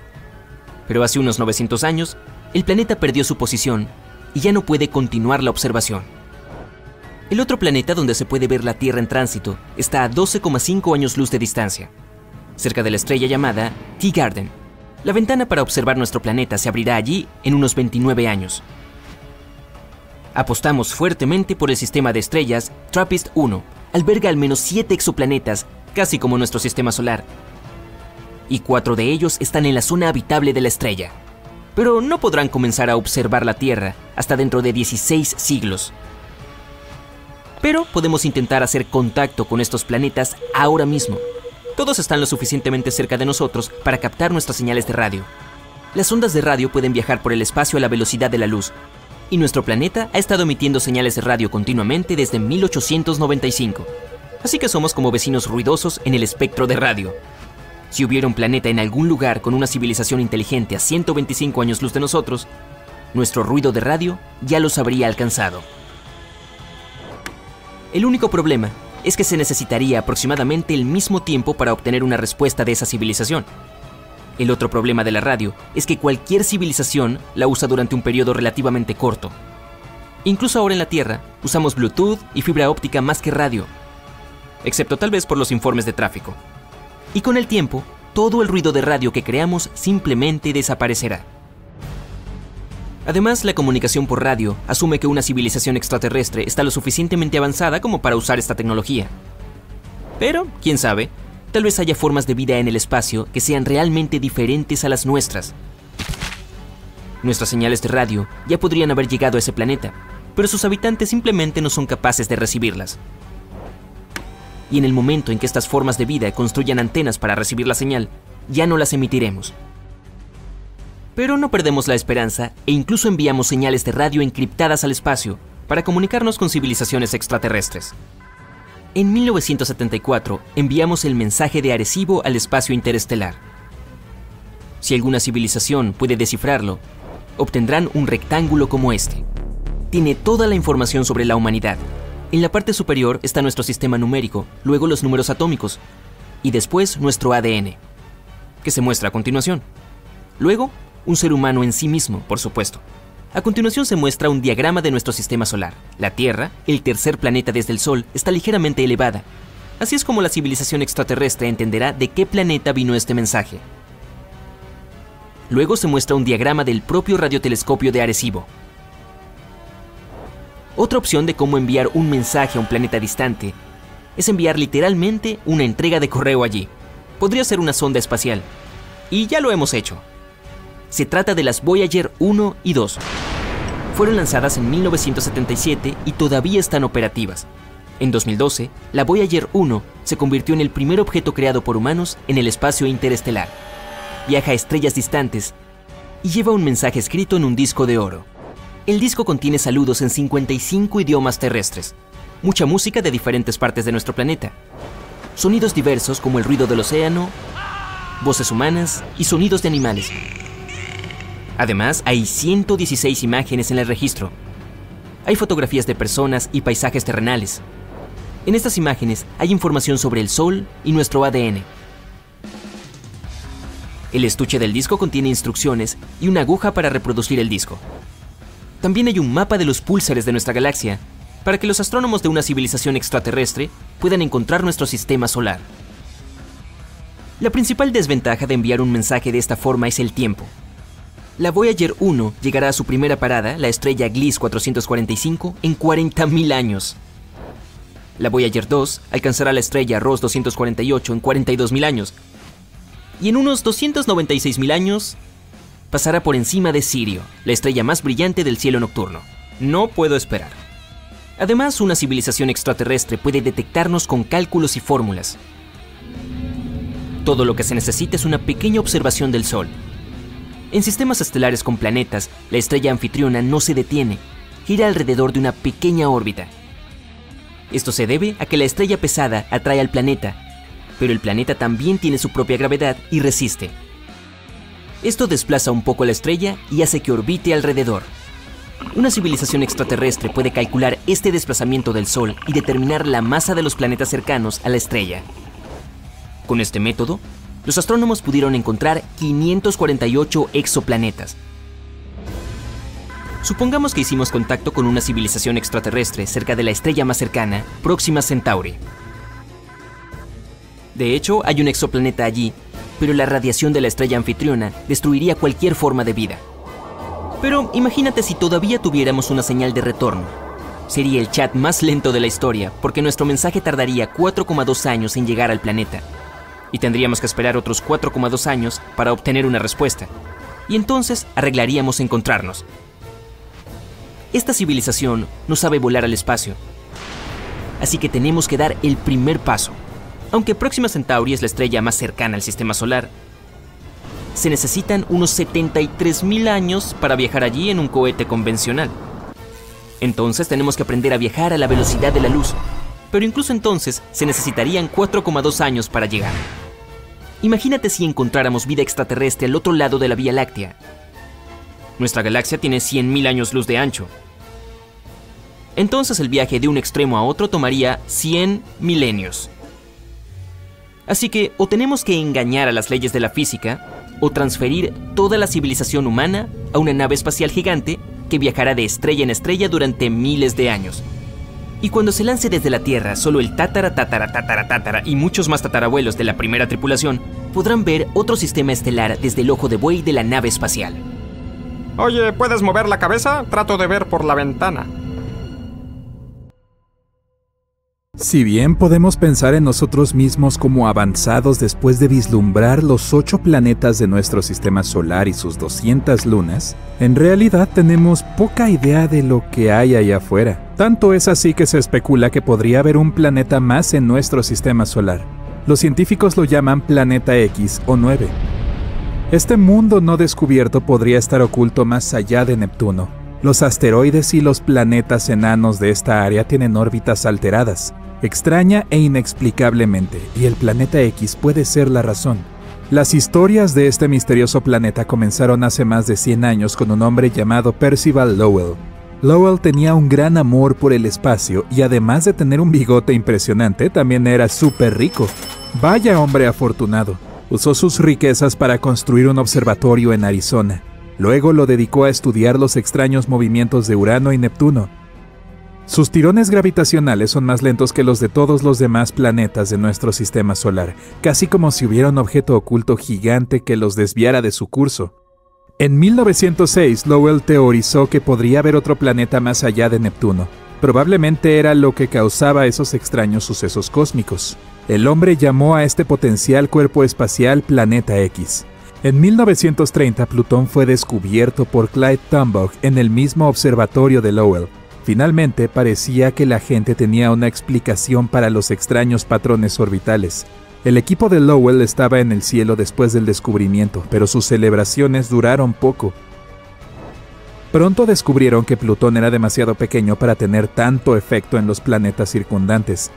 Pero hace unos 900 años, el planeta perdió su posición y ya no puede continuar la observación. El otro planeta donde se puede ver la Tierra en tránsito está a 12,5 años luz de distancia, cerca de la estrella llamada T-Garden. La ventana para observar nuestro planeta se abrirá allí en unos 29 años. Apostamos fuertemente por el sistema de estrellas TRAPPIST-1. Alberga al menos 7 exoplanetas, casi como nuestro sistema solar. y cuatro de ellos están en la zona habitable de la estrella. Pero no podrán comenzar a observar la Tierra hasta dentro de 16 siglos. Pero podemos intentar hacer contacto con estos planetas ahora mismo. Todos están lo suficientemente cerca de nosotros para captar nuestras señales de radio. Las ondas de radio pueden viajar por el espacio a la velocidad de la luz, y nuestro planeta ha estado emitiendo señales de radio continuamente desde 1895. Así que somos como vecinos ruidosos en el espectro de radio. Si hubiera un planeta en algún lugar con una civilización inteligente a 125 años luz de nosotros, nuestro ruido de radio ya los habría alcanzado. El único problema es que se necesitaría aproximadamente el mismo tiempo para obtener una respuesta de esa civilización. El otro problema de la radio es que cualquier civilización la usa durante un periodo relativamente corto. Incluso ahora en la Tierra usamos Bluetooth y fibra óptica más que radio, excepto tal vez por los informes de tráfico. Y con el tiempo, todo el ruido de radio que creamos simplemente desaparecerá. Además, la comunicación por radio asume que una civilización extraterrestre está lo suficientemente avanzada como para usar esta tecnología. Pero, quién sabe, tal vez haya formas de vida en el espacio que sean realmente diferentes a las nuestras. Nuestras señales de radio ya podrían haber llegado a ese planeta, pero sus habitantes simplemente no son capaces de recibirlas. Y en el momento en que estas formas de vida construyan antenas para recibir la señal, ya no las emitiremos. Pero no perdemos la esperanza e incluso enviamos señales de radio encriptadas al espacio para comunicarnos con civilizaciones extraterrestres. En 1974 enviamos el mensaje de Arecibo al espacio interestelar. Si alguna civilización puede descifrarlo, obtendrán un rectángulo como este. Tiene toda la información sobre la humanidad. En la parte superior está nuestro sistema numérico, luego los números atómicos y después nuestro ADN, que se muestra a continuación. Luego un ser humano en sí mismo, por supuesto. A continuación se muestra un diagrama de nuestro sistema solar. La Tierra, el tercer planeta desde el Sol, está ligeramente elevada. Así es como la civilización extraterrestre entenderá de qué planeta vino este mensaje. Luego se muestra un diagrama del propio radiotelescopio de Arecibo. Otra opción de cómo enviar un mensaje a un planeta distante es enviar literalmente una entrega de correo allí. Podría ser una sonda espacial. Y ya lo hemos hecho. Se trata de las Voyager 1 y 2. Fueron lanzadas en 1977 y todavía están operativas. En 2012, la Voyager 1 se convirtió en el primer objeto creado por humanos en el espacio interestelar. Viaja a estrellas distantes y lleva un mensaje escrito en un disco de oro. El disco contiene saludos en 55 idiomas terrestres, mucha música de diferentes partes de nuestro planeta, sonidos diversos como el ruido del océano, voces humanas y sonidos de animales. Además, hay 116 imágenes en el registro. Hay fotografías de personas y paisajes terrenales. En estas imágenes hay información sobre el Sol y nuestro ADN. El estuche del disco contiene instrucciones y una aguja para reproducir el disco. También hay un mapa de los púlsares de nuestra galaxia para que los astrónomos de una civilización extraterrestre puedan encontrar nuestro sistema solar. La principal desventaja de enviar un mensaje de esta forma es el tiempo. La Voyager 1 llegará a su primera parada, la estrella Gliss 445, en 40.000 años. La Voyager 2 alcanzará la estrella Ross 248 en 42.000 años. Y en unos 296.000 años pasará por encima de Sirio, la estrella más brillante del cielo nocturno. No puedo esperar. Además, una civilización extraterrestre puede detectarnos con cálculos y fórmulas. Todo lo que se necesita es una pequeña observación del Sol, en sistemas estelares con planetas, la estrella anfitriona no se detiene, gira alrededor de una pequeña órbita. Esto se debe a que la estrella pesada atrae al planeta, pero el planeta también tiene su propia gravedad y resiste. Esto desplaza un poco la estrella y hace que orbite alrededor. Una civilización extraterrestre puede calcular este desplazamiento del Sol y determinar la masa de los planetas cercanos a la estrella. Con este método, los astrónomos pudieron encontrar 548 exoplanetas. Supongamos que hicimos contacto con una civilización extraterrestre cerca de la estrella más cercana, Próxima Centauri. De hecho, hay un exoplaneta allí, pero la radiación de la estrella anfitriona destruiría cualquier forma de vida. Pero imagínate si todavía tuviéramos una señal de retorno. Sería el chat más lento de la historia, porque nuestro mensaje tardaría 4,2 años en llegar al planeta y tendríamos que esperar otros 4,2 años para obtener una respuesta. Y entonces arreglaríamos encontrarnos. Esta civilización no sabe volar al espacio. Así que tenemos que dar el primer paso. Aunque Próxima Centauri es la estrella más cercana al sistema solar, se necesitan unos 73.000 años para viajar allí en un cohete convencional. Entonces tenemos que aprender a viajar a la velocidad de la luz. Pero incluso entonces se necesitarían 4,2 años para llegar. Imagínate si encontráramos vida extraterrestre al otro lado de la Vía Láctea. Nuestra galaxia tiene 100.000 años luz de ancho. Entonces el viaje de un extremo a otro tomaría 100 milenios. Así que o tenemos que engañar a las leyes de la física, o transferir toda la civilización humana a una nave espacial gigante que viajará de estrella en estrella durante miles de años. Y cuando se lance desde la Tierra, solo el tatara, tatara, tatara, tatara y muchos más tatarabuelos de la primera tripulación podrán ver otro sistema estelar desde el ojo de buey de la nave espacial. Oye, ¿puedes mover la cabeza? Trato de ver por la ventana. Si bien podemos pensar en nosotros mismos como avanzados después de vislumbrar los ocho planetas de nuestro sistema solar y sus 200 lunas, en realidad tenemos poca idea de lo que hay allá afuera. Tanto es así que se especula que podría haber un planeta más en nuestro sistema solar. Los científicos lo llaman Planeta X o 9. Este mundo no descubierto podría estar oculto más allá de Neptuno. Los asteroides y los planetas enanos de esta área tienen órbitas alteradas, extraña e inexplicablemente, y el planeta X puede ser la razón. Las historias de este misterioso planeta comenzaron hace más de 100 años con un hombre llamado Percival Lowell. Lowell tenía un gran amor por el espacio y además de tener un bigote impresionante, también era súper rico. Vaya hombre afortunado. Usó sus riquezas para construir un observatorio en Arizona. Luego lo dedicó a estudiar los extraños movimientos de Urano y Neptuno, sus tirones gravitacionales son más lentos que los de todos los demás planetas de nuestro sistema solar, casi como si hubiera un objeto oculto gigante que los desviara de su curso. En 1906, Lowell teorizó que podría haber otro planeta más allá de Neptuno. Probablemente era lo que causaba esos extraños sucesos cósmicos. El hombre llamó a este potencial cuerpo espacial Planeta X. En 1930, Plutón fue descubierto por Clyde Tombaugh en el mismo observatorio de Lowell. Finalmente parecía que la gente tenía una explicación para los extraños patrones orbitales. El equipo de Lowell estaba en el cielo después del descubrimiento, pero sus celebraciones duraron poco. Pronto descubrieron que Plutón era demasiado pequeño para tener tanto efecto en los planetas circundantes.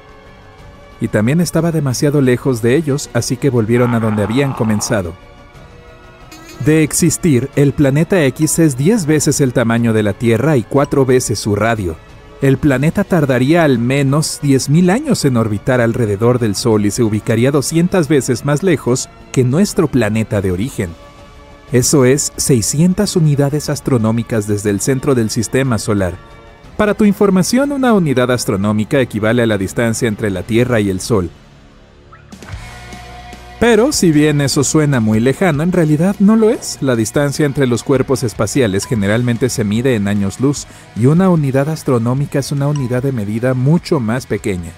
Y también estaba demasiado lejos de ellos, así que volvieron a donde habían comenzado. De existir, el planeta X es 10 veces el tamaño de la Tierra y 4 veces su radio. El planeta tardaría al menos 10.000 años en orbitar alrededor del Sol y se ubicaría 200 veces más lejos que nuestro planeta de origen. Eso es 600 unidades astronómicas desde el centro del sistema solar. Para tu información, una unidad astronómica equivale a la distancia entre la Tierra y el Sol, pero si bien eso suena muy lejano, en realidad no lo es. La distancia entre los cuerpos espaciales generalmente se mide en años luz y una unidad astronómica es una unidad de medida mucho más pequeña.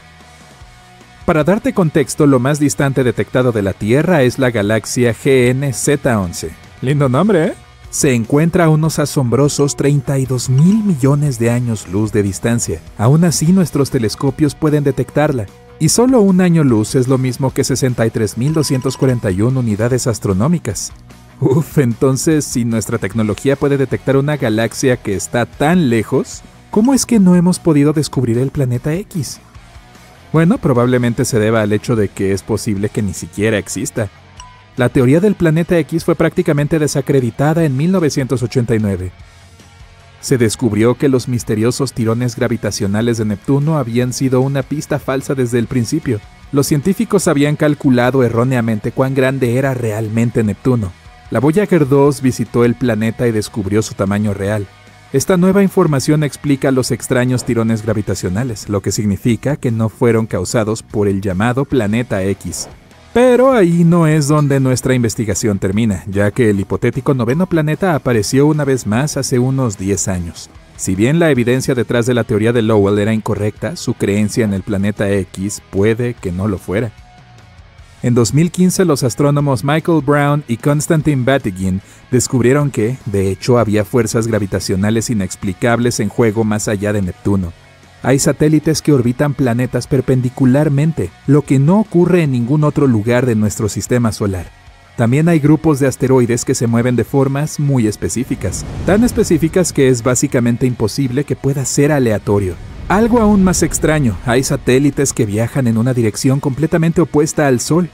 Para darte contexto, lo más distante detectado de la Tierra es la galaxia GNZ11. Lindo nombre, ¿eh? Se encuentra a unos asombrosos 32 mil millones de años luz de distancia. Aún así, nuestros telescopios pueden detectarla. Y solo un año luz es lo mismo que 63.241 unidades astronómicas. Uf, entonces si nuestra tecnología puede detectar una galaxia que está tan lejos, ¿cómo es que no hemos podido descubrir el planeta X? Bueno, probablemente se deba al hecho de que es posible que ni siquiera exista. La teoría del planeta X fue prácticamente desacreditada en 1989 se descubrió que los misteriosos tirones gravitacionales de Neptuno habían sido una pista falsa desde el principio. Los científicos habían calculado erróneamente cuán grande era realmente Neptuno. La Voyager 2 visitó el planeta y descubrió su tamaño real. Esta nueva información explica los extraños tirones gravitacionales, lo que significa que no fueron causados por el llamado planeta X. Pero ahí no es donde nuestra investigación termina, ya que el hipotético noveno planeta apareció una vez más hace unos 10 años. Si bien la evidencia detrás de la teoría de Lowell era incorrecta, su creencia en el planeta X puede que no lo fuera. En 2015 los astrónomos Michael Brown y Konstantin Batygin descubrieron que, de hecho, había fuerzas gravitacionales inexplicables en juego más allá de Neptuno. Hay satélites que orbitan planetas perpendicularmente, lo que no ocurre en ningún otro lugar de nuestro sistema solar. También hay grupos de asteroides que se mueven de formas muy específicas, tan específicas que es básicamente imposible que pueda ser aleatorio. Algo aún más extraño, hay satélites que viajan en una dirección completamente opuesta al Sol.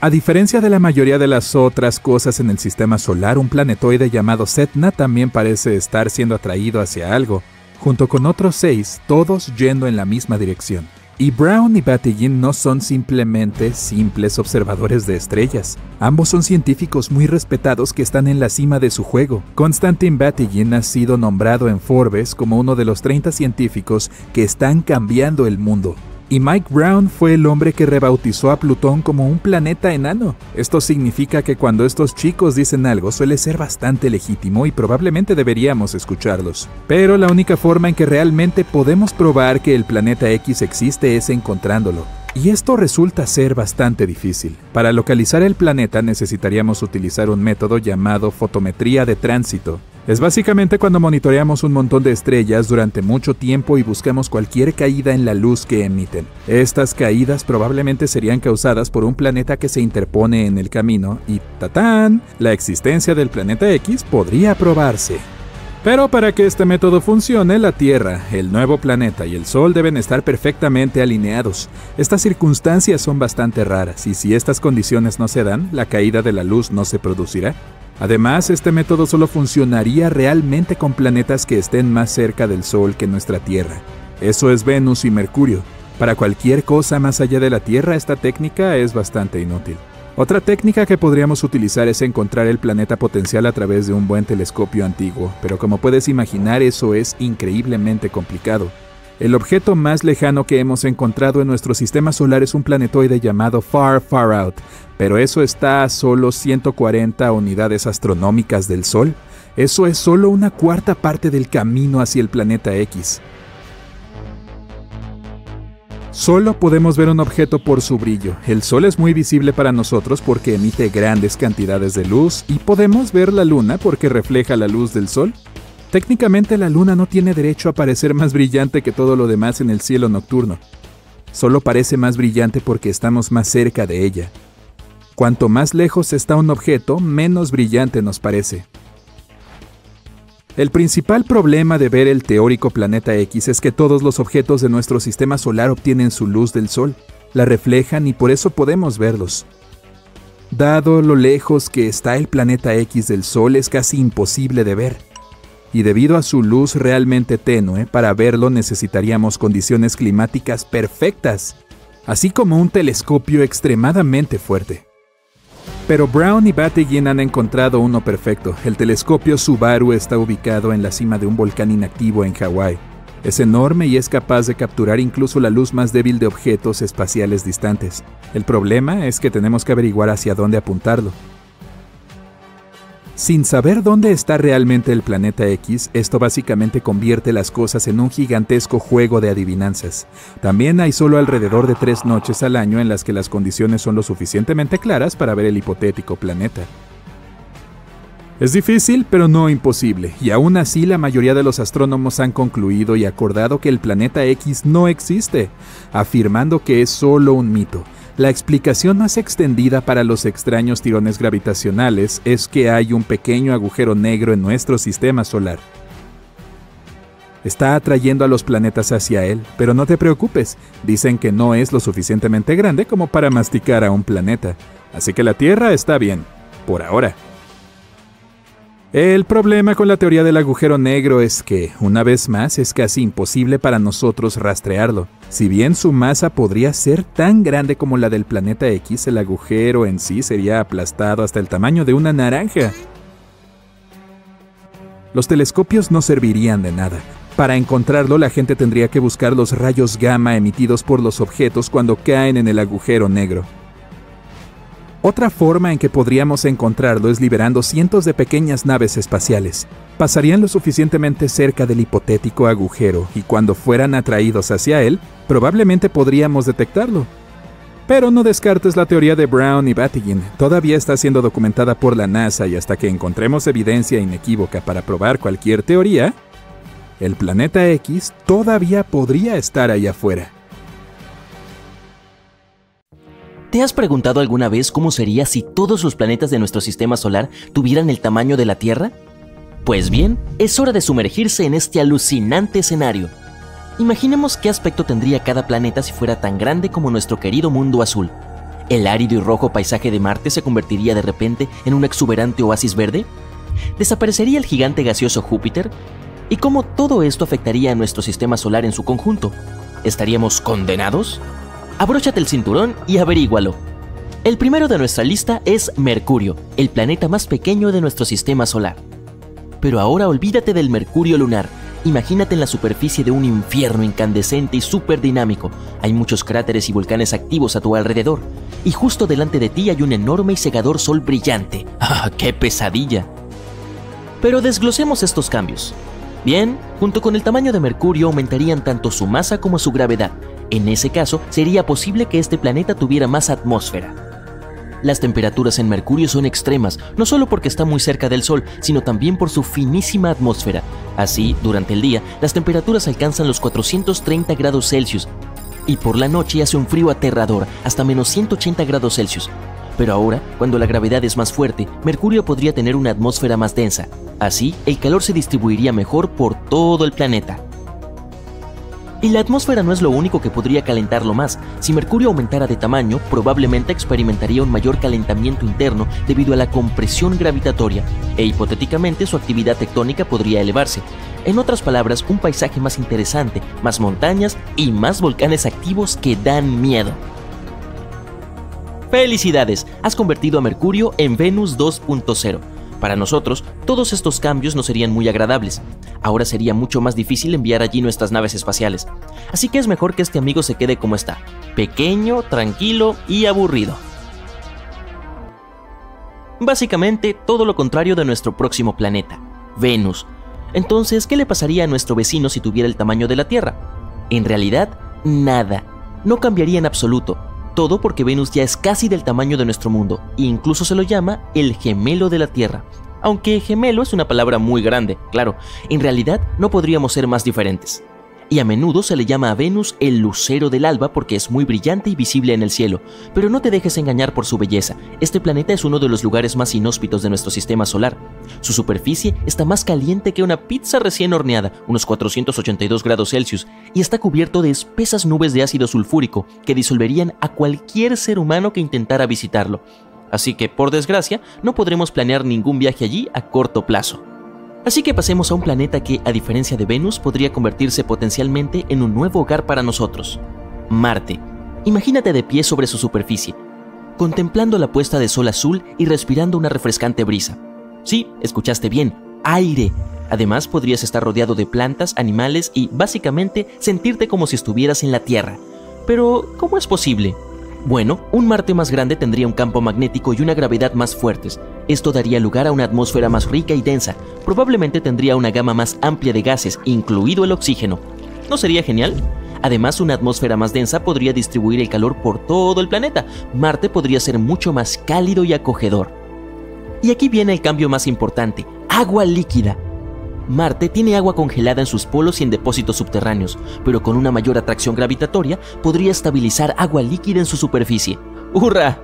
A diferencia de la mayoría de las otras cosas en el sistema solar, un planetoide llamado Setna también parece estar siendo atraído hacia algo, junto con otros seis, todos yendo en la misma dirección. Y Brown y Batygin no son simplemente simples observadores de estrellas. Ambos son científicos muy respetados que están en la cima de su juego. Konstantin Batygin ha sido nombrado en Forbes como uno de los 30 científicos que están cambiando el mundo y Mike Brown fue el hombre que rebautizó a Plutón como un planeta enano. Esto significa que cuando estos chicos dicen algo suele ser bastante legítimo y probablemente deberíamos escucharlos. Pero la única forma en que realmente podemos probar que el planeta X existe es encontrándolo. Y esto resulta ser bastante difícil. Para localizar el planeta necesitaríamos utilizar un método llamado fotometría de tránsito. Es básicamente cuando monitoreamos un montón de estrellas durante mucho tiempo y buscamos cualquier caída en la luz que emiten. Estas caídas probablemente serían causadas por un planeta que se interpone en el camino y ¡tatán! La existencia del planeta X podría probarse. Pero para que este método funcione, la Tierra, el nuevo planeta y el Sol deben estar perfectamente alineados. Estas circunstancias son bastante raras y si estas condiciones no se dan, la caída de la luz no se producirá. Además, este método solo funcionaría realmente con planetas que estén más cerca del Sol que nuestra Tierra. Eso es Venus y Mercurio. Para cualquier cosa más allá de la Tierra, esta técnica es bastante inútil. Otra técnica que podríamos utilizar es encontrar el planeta potencial a través de un buen telescopio antiguo, pero como puedes imaginar eso es increíblemente complicado. El objeto más lejano que hemos encontrado en nuestro sistema solar es un planetoide llamado Far Far Out, pero eso está a solo 140 unidades astronómicas del Sol. Eso es solo una cuarta parte del camino hacia el planeta X. Solo podemos ver un objeto por su brillo. El Sol es muy visible para nosotros porque emite grandes cantidades de luz y podemos ver la Luna porque refleja la luz del Sol. Técnicamente la luna no tiene derecho a parecer más brillante que todo lo demás en el cielo nocturno. Solo parece más brillante porque estamos más cerca de ella. Cuanto más lejos está un objeto, menos brillante nos parece. El principal problema de ver el teórico planeta X es que todos los objetos de nuestro sistema solar obtienen su luz del Sol, la reflejan y por eso podemos verlos. Dado lo lejos que está el planeta X del Sol es casi imposible de ver y debido a su luz realmente tenue, para verlo necesitaríamos condiciones climáticas perfectas, así como un telescopio extremadamente fuerte. Pero Brown y Batygin han encontrado uno perfecto. El telescopio Subaru está ubicado en la cima de un volcán inactivo en Hawái. Es enorme y es capaz de capturar incluso la luz más débil de objetos espaciales distantes. El problema es que tenemos que averiguar hacia dónde apuntarlo. Sin saber dónde está realmente el planeta X, esto básicamente convierte las cosas en un gigantesco juego de adivinanzas. También hay solo alrededor de tres noches al año en las que las condiciones son lo suficientemente claras para ver el hipotético planeta. Es difícil, pero no imposible, y aún así la mayoría de los astrónomos han concluido y acordado que el planeta X no existe, afirmando que es solo un mito, la explicación más extendida para los extraños tirones gravitacionales es que hay un pequeño agujero negro en nuestro sistema solar. Está atrayendo a los planetas hacia él, pero no te preocupes, dicen que no es lo suficientemente grande como para masticar a un planeta, así que la Tierra está bien, por ahora. El problema con la teoría del agujero negro es que, una vez más, es casi imposible para nosotros rastrearlo. Si bien su masa podría ser tan grande como la del planeta X, el agujero en sí sería aplastado hasta el tamaño de una naranja. Los telescopios no servirían de nada. Para encontrarlo, la gente tendría que buscar los rayos gamma emitidos por los objetos cuando caen en el agujero negro. Otra forma en que podríamos encontrarlo es liberando cientos de pequeñas naves espaciales. Pasarían lo suficientemente cerca del hipotético agujero y cuando fueran atraídos hacia él, probablemente podríamos detectarlo. Pero no descartes la teoría de Brown y Battigin. Todavía está siendo documentada por la NASA y hasta que encontremos evidencia inequívoca para probar cualquier teoría, el planeta X todavía podría estar ahí afuera. ¿Te has preguntado alguna vez cómo sería si todos los planetas de nuestro sistema solar tuvieran el tamaño de la Tierra? Pues bien, es hora de sumergirse en este alucinante escenario. Imaginemos qué aspecto tendría cada planeta si fuera tan grande como nuestro querido mundo azul. ¿El árido y rojo paisaje de Marte se convertiría de repente en un exuberante oasis verde? ¿Desaparecería el gigante gaseoso Júpiter? ¿Y cómo todo esto afectaría a nuestro sistema solar en su conjunto? ¿Estaríamos condenados? Abróchate el cinturón y averígualo. El primero de nuestra lista es Mercurio, el planeta más pequeño de nuestro sistema solar. Pero ahora olvídate del Mercurio lunar, Imagínate en la superficie de un infierno incandescente y súper dinámico. Hay muchos cráteres y volcanes activos a tu alrededor. Y justo delante de ti hay un enorme y cegador sol brillante. ¡Ah, qué pesadilla! Pero desglosemos estos cambios. Bien, junto con el tamaño de Mercurio aumentarían tanto su masa como su gravedad. En ese caso, sería posible que este planeta tuviera más atmósfera. Las temperaturas en Mercurio son extremas, no solo porque está muy cerca del Sol, sino también por su finísima atmósfera. Así, durante el día, las temperaturas alcanzan los 430 grados Celsius y por la noche hace un frío aterrador, hasta menos 180 grados Celsius. Pero ahora, cuando la gravedad es más fuerte, Mercurio podría tener una atmósfera más densa. Así, el calor se distribuiría mejor por todo el planeta. Y la atmósfera no es lo único que podría calentarlo más. Si Mercurio aumentara de tamaño, probablemente experimentaría un mayor calentamiento interno debido a la compresión gravitatoria, e hipotéticamente su actividad tectónica podría elevarse. En otras palabras, un paisaje más interesante, más montañas y más volcanes activos que dan miedo. ¡Felicidades! Has convertido a Mercurio en Venus 2.0. Para nosotros, todos estos cambios no serían muy agradables ahora sería mucho más difícil enviar allí nuestras naves espaciales. Así que es mejor que este amigo se quede como está, pequeño, tranquilo y aburrido. Básicamente todo lo contrario de nuestro próximo planeta, Venus. Entonces, ¿qué le pasaría a nuestro vecino si tuviera el tamaño de la Tierra? En realidad, nada. No cambiaría en absoluto. Todo porque Venus ya es casi del tamaño de nuestro mundo, e incluso se lo llama el gemelo de la Tierra. Aunque gemelo es una palabra muy grande, claro, en realidad no podríamos ser más diferentes. Y a menudo se le llama a Venus el lucero del alba porque es muy brillante y visible en el cielo. Pero no te dejes engañar por su belleza. Este planeta es uno de los lugares más inhóspitos de nuestro sistema solar. Su superficie está más caliente que una pizza recién horneada, unos 482 grados Celsius, y está cubierto de espesas nubes de ácido sulfúrico que disolverían a cualquier ser humano que intentara visitarlo así que por desgracia no podremos planear ningún viaje allí a corto plazo. Así que pasemos a un planeta que, a diferencia de Venus, podría convertirse potencialmente en un nuevo hogar para nosotros. Marte. Imagínate de pie sobre su superficie, contemplando la puesta de sol azul y respirando una refrescante brisa. Sí, escuchaste bien, aire. Además podrías estar rodeado de plantas, animales y, básicamente, sentirte como si estuvieras en la Tierra. Pero, ¿cómo es posible? Bueno, un Marte más grande tendría un campo magnético y una gravedad más fuertes. Esto daría lugar a una atmósfera más rica y densa. Probablemente tendría una gama más amplia de gases, incluido el oxígeno. ¿No sería genial? Además, una atmósfera más densa podría distribuir el calor por todo el planeta. Marte podría ser mucho más cálido y acogedor. Y aquí viene el cambio más importante, agua líquida. Marte tiene agua congelada en sus polos y en depósitos subterráneos, pero con una mayor atracción gravitatoria podría estabilizar agua líquida en su superficie. ¡Hurra!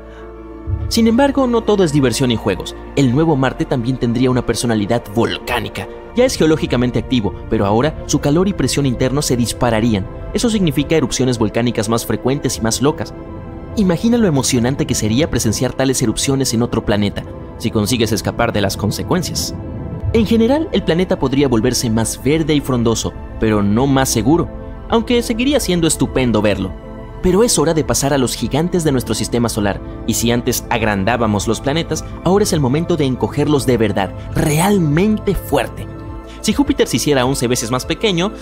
Sin embargo, no todo es diversión y juegos. El nuevo Marte también tendría una personalidad volcánica. Ya es geológicamente activo, pero ahora su calor y presión internos se dispararían. Eso significa erupciones volcánicas más frecuentes y más locas. Imagina lo emocionante que sería presenciar tales erupciones en otro planeta, si consigues escapar de las consecuencias. En general, el planeta podría volverse más verde y frondoso, pero no más seguro, aunque seguiría siendo estupendo verlo. Pero es hora de pasar a los gigantes de nuestro sistema solar, y si antes agrandábamos los planetas, ahora es el momento de encogerlos de verdad, realmente fuerte. Si Júpiter se hiciera 11 veces más pequeño,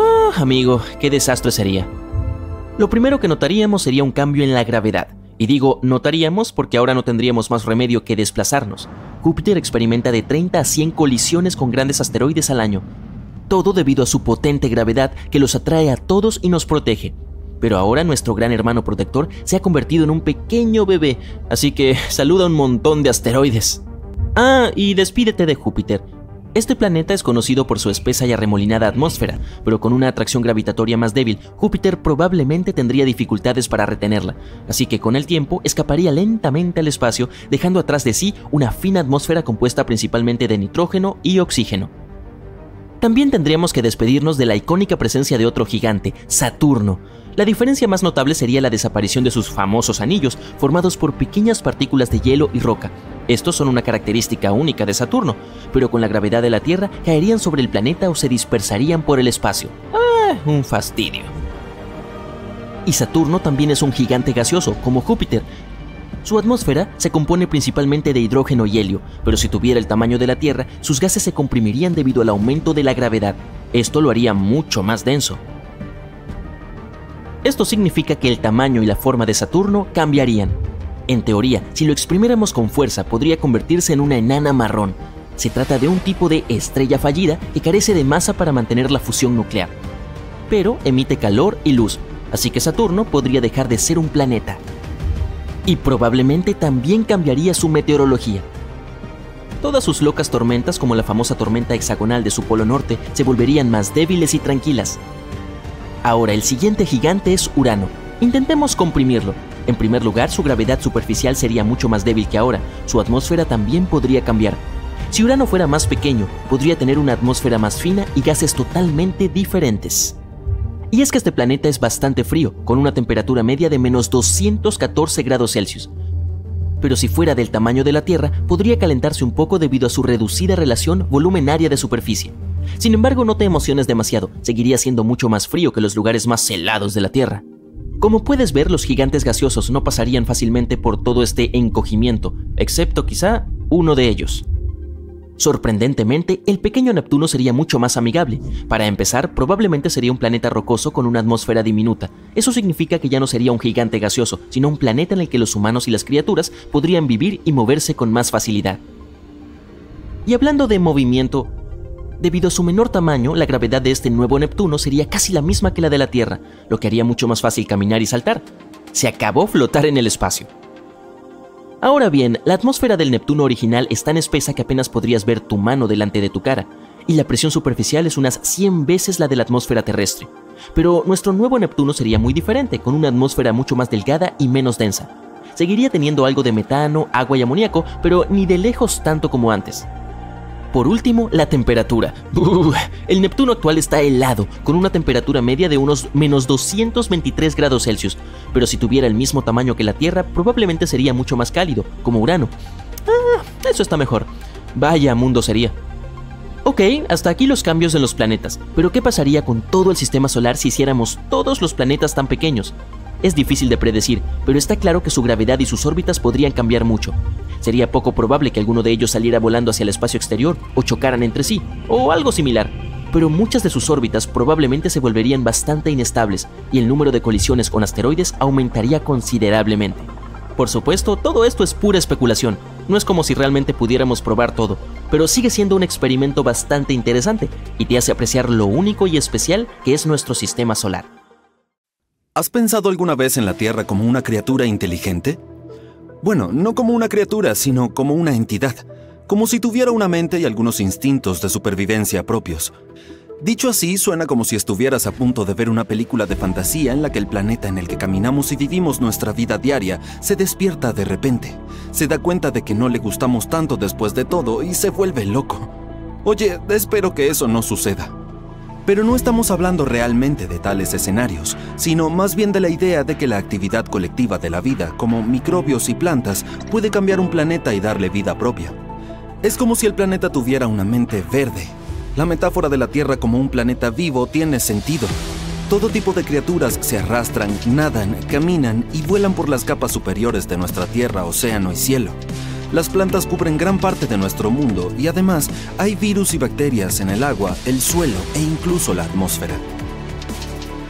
ah, amigo, qué desastre sería. Lo primero que notaríamos sería un cambio en la gravedad, y digo notaríamos porque ahora no tendríamos más remedio que desplazarnos. Júpiter experimenta de 30 a 100 colisiones con grandes asteroides al año, todo debido a su potente gravedad que los atrae a todos y nos protege. Pero ahora nuestro gran hermano protector se ha convertido en un pequeño bebé, así que saluda un montón de asteroides. Ah, y despídete de Júpiter. Este planeta es conocido por su espesa y arremolinada atmósfera, pero con una atracción gravitatoria más débil, Júpiter probablemente tendría dificultades para retenerla, así que con el tiempo escaparía lentamente al espacio, dejando atrás de sí una fina atmósfera compuesta principalmente de nitrógeno y oxígeno. También tendríamos que despedirnos de la icónica presencia de otro gigante, Saturno. La diferencia más notable sería la desaparición de sus famosos anillos, formados por pequeñas partículas de hielo y roca, estos son una característica única de Saturno, pero con la gravedad de la Tierra caerían sobre el planeta o se dispersarían por el espacio. ¡Ah! Un fastidio. Y Saturno también es un gigante gaseoso, como Júpiter. Su atmósfera se compone principalmente de hidrógeno y helio, pero si tuviera el tamaño de la Tierra, sus gases se comprimirían debido al aumento de la gravedad. Esto lo haría mucho más denso. Esto significa que el tamaño y la forma de Saturno cambiarían. En teoría, si lo exprimiéramos con fuerza, podría convertirse en una enana marrón. Se trata de un tipo de estrella fallida que carece de masa para mantener la fusión nuclear. Pero emite calor y luz, así que Saturno podría dejar de ser un planeta. Y probablemente también cambiaría su meteorología. Todas sus locas tormentas, como la famosa tormenta hexagonal de su polo norte, se volverían más débiles y tranquilas. Ahora, el siguiente gigante es Urano. Intentemos comprimirlo, en primer lugar, su gravedad superficial sería mucho más débil que ahora, su atmósfera también podría cambiar. Si Urano fuera más pequeño, podría tener una atmósfera más fina y gases totalmente diferentes. Y es que este planeta es bastante frío, con una temperatura media de menos 214 grados Celsius. Pero si fuera del tamaño de la Tierra, podría calentarse un poco debido a su reducida relación volumen-área de superficie. Sin embargo, no te emociones demasiado, seguiría siendo mucho más frío que los lugares más helados de la Tierra. Como puedes ver, los gigantes gaseosos no pasarían fácilmente por todo este encogimiento, excepto quizá uno de ellos. Sorprendentemente, el pequeño Neptuno sería mucho más amigable. Para empezar, probablemente sería un planeta rocoso con una atmósfera diminuta. Eso significa que ya no sería un gigante gaseoso, sino un planeta en el que los humanos y las criaturas podrían vivir y moverse con más facilidad. Y hablando de movimiento, Debido a su menor tamaño, la gravedad de este nuevo Neptuno sería casi la misma que la de la Tierra, lo que haría mucho más fácil caminar y saltar. Se acabó flotar en el espacio. Ahora bien, la atmósfera del Neptuno original es tan espesa que apenas podrías ver tu mano delante de tu cara, y la presión superficial es unas 100 veces la de la atmósfera terrestre. Pero nuestro nuevo Neptuno sería muy diferente, con una atmósfera mucho más delgada y menos densa. Seguiría teniendo algo de metano, agua y amoníaco, pero ni de lejos tanto como antes. Por último, la temperatura. el Neptuno actual está helado, con una temperatura media de unos menos 223 grados Celsius, pero si tuviera el mismo tamaño que la Tierra, probablemente sería mucho más cálido, como Urano. Ah, eso está mejor. Vaya mundo sería. Ok, hasta aquí los cambios en los planetas, pero ¿qué pasaría con todo el sistema solar si hiciéramos todos los planetas tan pequeños? Es difícil de predecir, pero está claro que su gravedad y sus órbitas podrían cambiar mucho. Sería poco probable que alguno de ellos saliera volando hacia el espacio exterior o chocaran entre sí, o algo similar, pero muchas de sus órbitas probablemente se volverían bastante inestables y el número de colisiones con asteroides aumentaría considerablemente. Por supuesto, todo esto es pura especulación, no es como si realmente pudiéramos probar todo, pero sigue siendo un experimento bastante interesante y te hace apreciar lo único y especial que es nuestro sistema solar. ¿Has pensado alguna vez en la Tierra como una criatura inteligente? Bueno, no como una criatura, sino como una entidad, como si tuviera una mente y algunos instintos de supervivencia propios. Dicho así, suena como si estuvieras a punto de ver una película de fantasía en la que el planeta en el que caminamos y vivimos nuestra vida diaria se despierta de repente, se da cuenta de que no le gustamos tanto después de todo y se vuelve loco. Oye, espero que eso no suceda. Pero no estamos hablando realmente de tales escenarios, sino más bien de la idea de que la actividad colectiva de la vida, como microbios y plantas, puede cambiar un planeta y darle vida propia. Es como si el planeta tuviera una mente verde. La metáfora de la Tierra como un planeta vivo tiene sentido. Todo tipo de criaturas se arrastran, nadan, caminan y vuelan por las capas superiores de nuestra Tierra, océano y cielo. Las plantas cubren gran parte de nuestro mundo y además hay virus y bacterias en el agua, el suelo e incluso la atmósfera.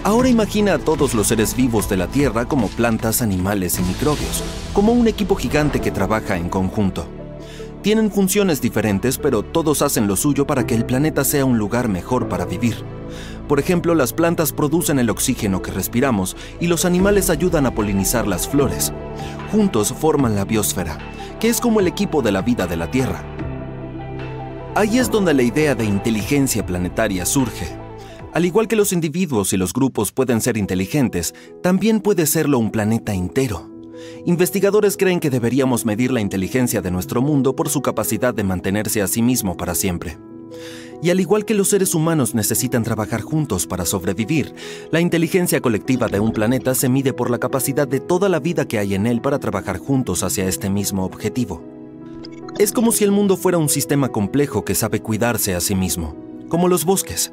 Ahora imagina a todos los seres vivos de la Tierra como plantas, animales y microbios, como un equipo gigante que trabaja en conjunto. Tienen funciones diferentes, pero todos hacen lo suyo para que el planeta sea un lugar mejor para vivir. Por ejemplo, las plantas producen el oxígeno que respiramos y los animales ayudan a polinizar las flores. Juntos forman la biosfera, que es como el equipo de la vida de la Tierra. Ahí es donde la idea de inteligencia planetaria surge. Al igual que los individuos y los grupos pueden ser inteligentes, también puede serlo un planeta entero. Investigadores creen que deberíamos medir la inteligencia de nuestro mundo por su capacidad de mantenerse a sí mismo para siempre. Y al igual que los seres humanos necesitan trabajar juntos para sobrevivir, la inteligencia colectiva de un planeta se mide por la capacidad de toda la vida que hay en él para trabajar juntos hacia este mismo objetivo. Es como si el mundo fuera un sistema complejo que sabe cuidarse a sí mismo, como los bosques.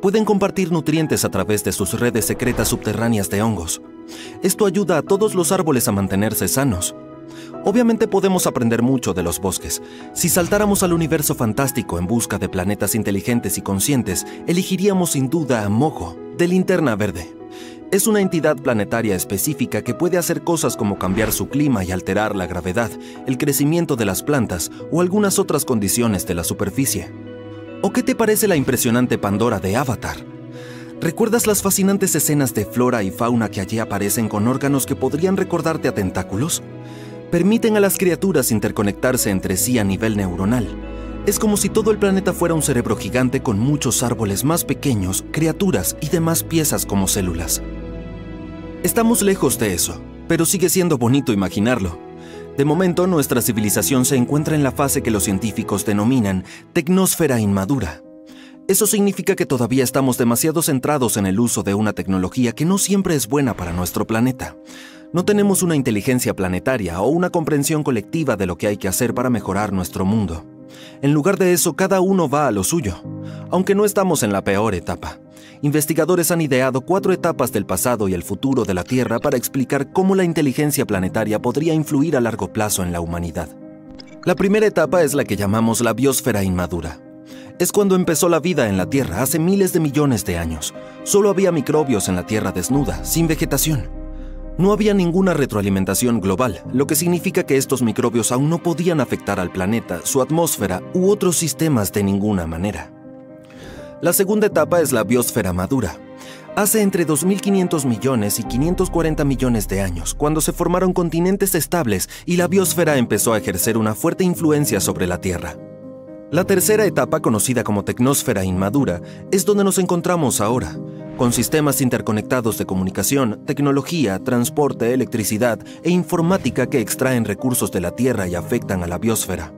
Pueden compartir nutrientes a través de sus redes secretas subterráneas de hongos. Esto ayuda a todos los árboles a mantenerse sanos. Obviamente podemos aprender mucho de los bosques. Si saltáramos al universo fantástico en busca de planetas inteligentes y conscientes, elegiríamos sin duda a Mojo, de Linterna Verde. Es una entidad planetaria específica que puede hacer cosas como cambiar su clima y alterar la gravedad, el crecimiento de las plantas o algunas otras condiciones de la superficie. ¿O qué te parece la impresionante Pandora de Avatar? ¿Recuerdas las fascinantes escenas de flora y fauna que allí aparecen con órganos que podrían recordarte a tentáculos? Permiten a las criaturas interconectarse entre sí a nivel neuronal. Es como si todo el planeta fuera un cerebro gigante con muchos árboles más pequeños, criaturas y demás piezas como células. Estamos lejos de eso, pero sigue siendo bonito imaginarlo. De momento, nuestra civilización se encuentra en la fase que los científicos denominan tecnósfera inmadura. Eso significa que todavía estamos demasiado centrados en el uso de una tecnología que no siempre es buena para nuestro planeta. No tenemos una inteligencia planetaria o una comprensión colectiva de lo que hay que hacer para mejorar nuestro mundo. En lugar de eso, cada uno va a lo suyo, aunque no estamos en la peor etapa investigadores han ideado cuatro etapas del pasado y el futuro de la Tierra para explicar cómo la inteligencia planetaria podría influir a largo plazo en la humanidad. La primera etapa es la que llamamos la biosfera inmadura. Es cuando empezó la vida en la Tierra hace miles de millones de años. Solo había microbios en la Tierra desnuda, sin vegetación. No había ninguna retroalimentación global, lo que significa que estos microbios aún no podían afectar al planeta, su atmósfera u otros sistemas de ninguna manera. La segunda etapa es la biosfera madura. Hace entre 2.500 millones y 540 millones de años, cuando se formaron continentes estables y la biosfera empezó a ejercer una fuerte influencia sobre la Tierra. La tercera etapa, conocida como tecnósfera inmadura, es donde nos encontramos ahora, con sistemas interconectados de comunicación, tecnología, transporte, electricidad e informática que extraen recursos de la Tierra y afectan a la biosfera.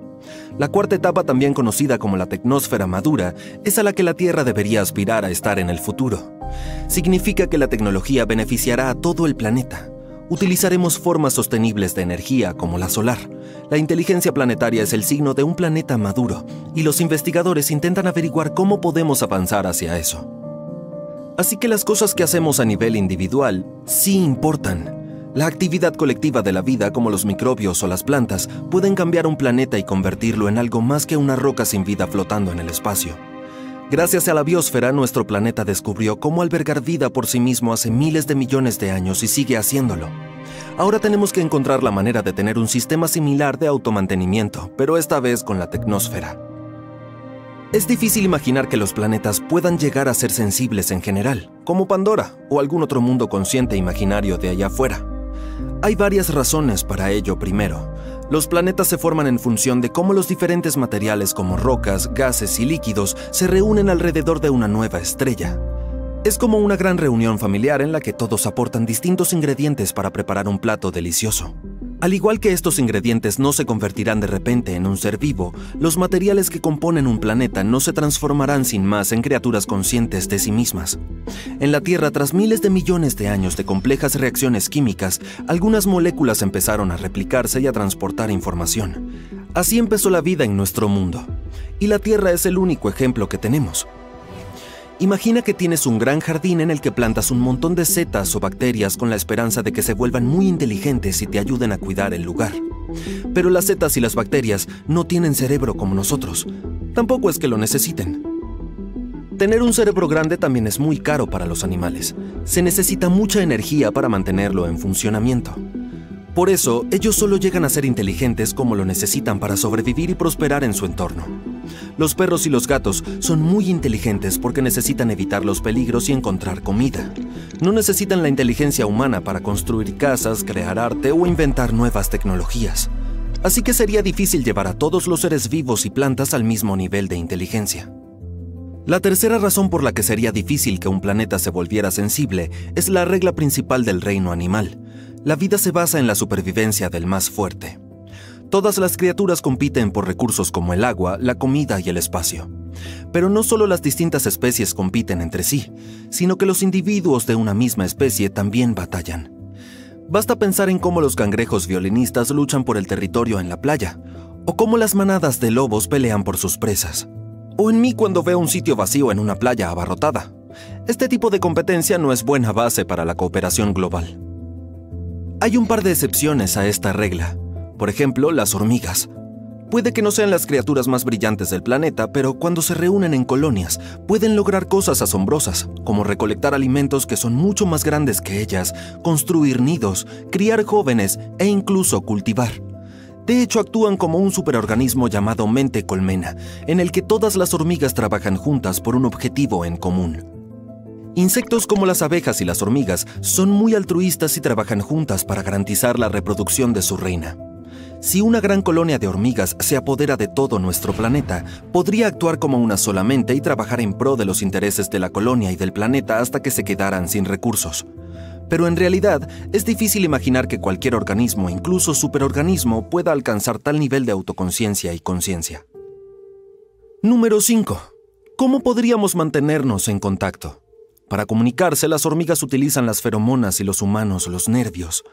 La cuarta etapa, también conocida como la tecnósfera madura, es a la que la Tierra debería aspirar a estar en el futuro. Significa que la tecnología beneficiará a todo el planeta. Utilizaremos formas sostenibles de energía como la solar. La inteligencia planetaria es el signo de un planeta maduro y los investigadores intentan averiguar cómo podemos avanzar hacia eso. Así que las cosas que hacemos a nivel individual sí importan la actividad colectiva de la vida, como los microbios o las plantas, pueden cambiar un planeta y convertirlo en algo más que una roca sin vida flotando en el espacio. Gracias a la biosfera, nuestro planeta descubrió cómo albergar vida por sí mismo hace miles de millones de años y sigue haciéndolo. Ahora tenemos que encontrar la manera de tener un sistema similar de automantenimiento, pero esta vez con la tecnósfera. Es difícil imaginar que los planetas puedan llegar a ser sensibles en general, como Pandora o algún otro mundo consciente e imaginario de allá afuera. Hay varias razones para ello. Primero, los planetas se forman en función de cómo los diferentes materiales como rocas, gases y líquidos se reúnen alrededor de una nueva estrella. Es como una gran reunión familiar en la que todos aportan distintos ingredientes para preparar un plato delicioso. Al igual que estos ingredientes no se convertirán de repente en un ser vivo, los materiales que componen un planeta no se transformarán sin más en criaturas conscientes de sí mismas. En la Tierra, tras miles de millones de años de complejas reacciones químicas, algunas moléculas empezaron a replicarse y a transportar información. Así empezó la vida en nuestro mundo. Y la Tierra es el único ejemplo que tenemos. Imagina que tienes un gran jardín en el que plantas un montón de setas o bacterias con la esperanza de que se vuelvan muy inteligentes y te ayuden a cuidar el lugar. Pero las setas y las bacterias no tienen cerebro como nosotros. Tampoco es que lo necesiten. Tener un cerebro grande también es muy caro para los animales. Se necesita mucha energía para mantenerlo en funcionamiento. Por eso, ellos solo llegan a ser inteligentes como lo necesitan para sobrevivir y prosperar en su entorno. Los perros y los gatos son muy inteligentes porque necesitan evitar los peligros y encontrar comida. No necesitan la inteligencia humana para construir casas, crear arte o inventar nuevas tecnologías. Así que sería difícil llevar a todos los seres vivos y plantas al mismo nivel de inteligencia. La tercera razón por la que sería difícil que un planeta se volviera sensible es la regla principal del reino animal. La vida se basa en la supervivencia del más fuerte. Todas las criaturas compiten por recursos como el agua, la comida y el espacio. Pero no solo las distintas especies compiten entre sí, sino que los individuos de una misma especie también batallan. Basta pensar en cómo los cangrejos violinistas luchan por el territorio en la playa, o cómo las manadas de lobos pelean por sus presas, o en mí cuando veo un sitio vacío en una playa abarrotada. Este tipo de competencia no es buena base para la cooperación global. Hay un par de excepciones a esta regla, por ejemplo, las hormigas. Puede que no sean las criaturas más brillantes del planeta, pero cuando se reúnen en colonias pueden lograr cosas asombrosas, como recolectar alimentos que son mucho más grandes que ellas, construir nidos, criar jóvenes e incluso cultivar. De hecho, actúan como un superorganismo llamado mente colmena, en el que todas las hormigas trabajan juntas por un objetivo en común. Insectos como las abejas y las hormigas son muy altruistas y trabajan juntas para garantizar la reproducción de su reina. Si una gran colonia de hormigas se apodera de todo nuestro planeta, podría actuar como una sola mente y trabajar en pro de los intereses de la colonia y del planeta hasta que se quedaran sin recursos. Pero en realidad es difícil imaginar que cualquier organismo, incluso superorganismo, pueda alcanzar tal nivel de autoconciencia y conciencia. Número 5. ¿Cómo podríamos mantenernos en contacto? Para comunicarse, las hormigas utilizan las feromonas y los humanos los nervios.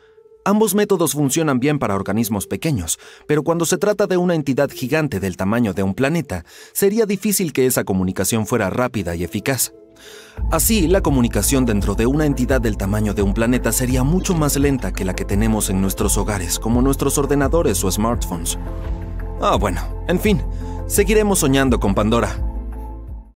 Ambos métodos funcionan bien para organismos pequeños, pero cuando se trata de una entidad gigante del tamaño de un planeta, sería difícil que esa comunicación fuera rápida y eficaz. Así, la comunicación dentro de una entidad del tamaño de un planeta sería mucho más lenta que la que tenemos en nuestros hogares, como nuestros ordenadores o smartphones. Ah, bueno, en fin, seguiremos soñando con Pandora.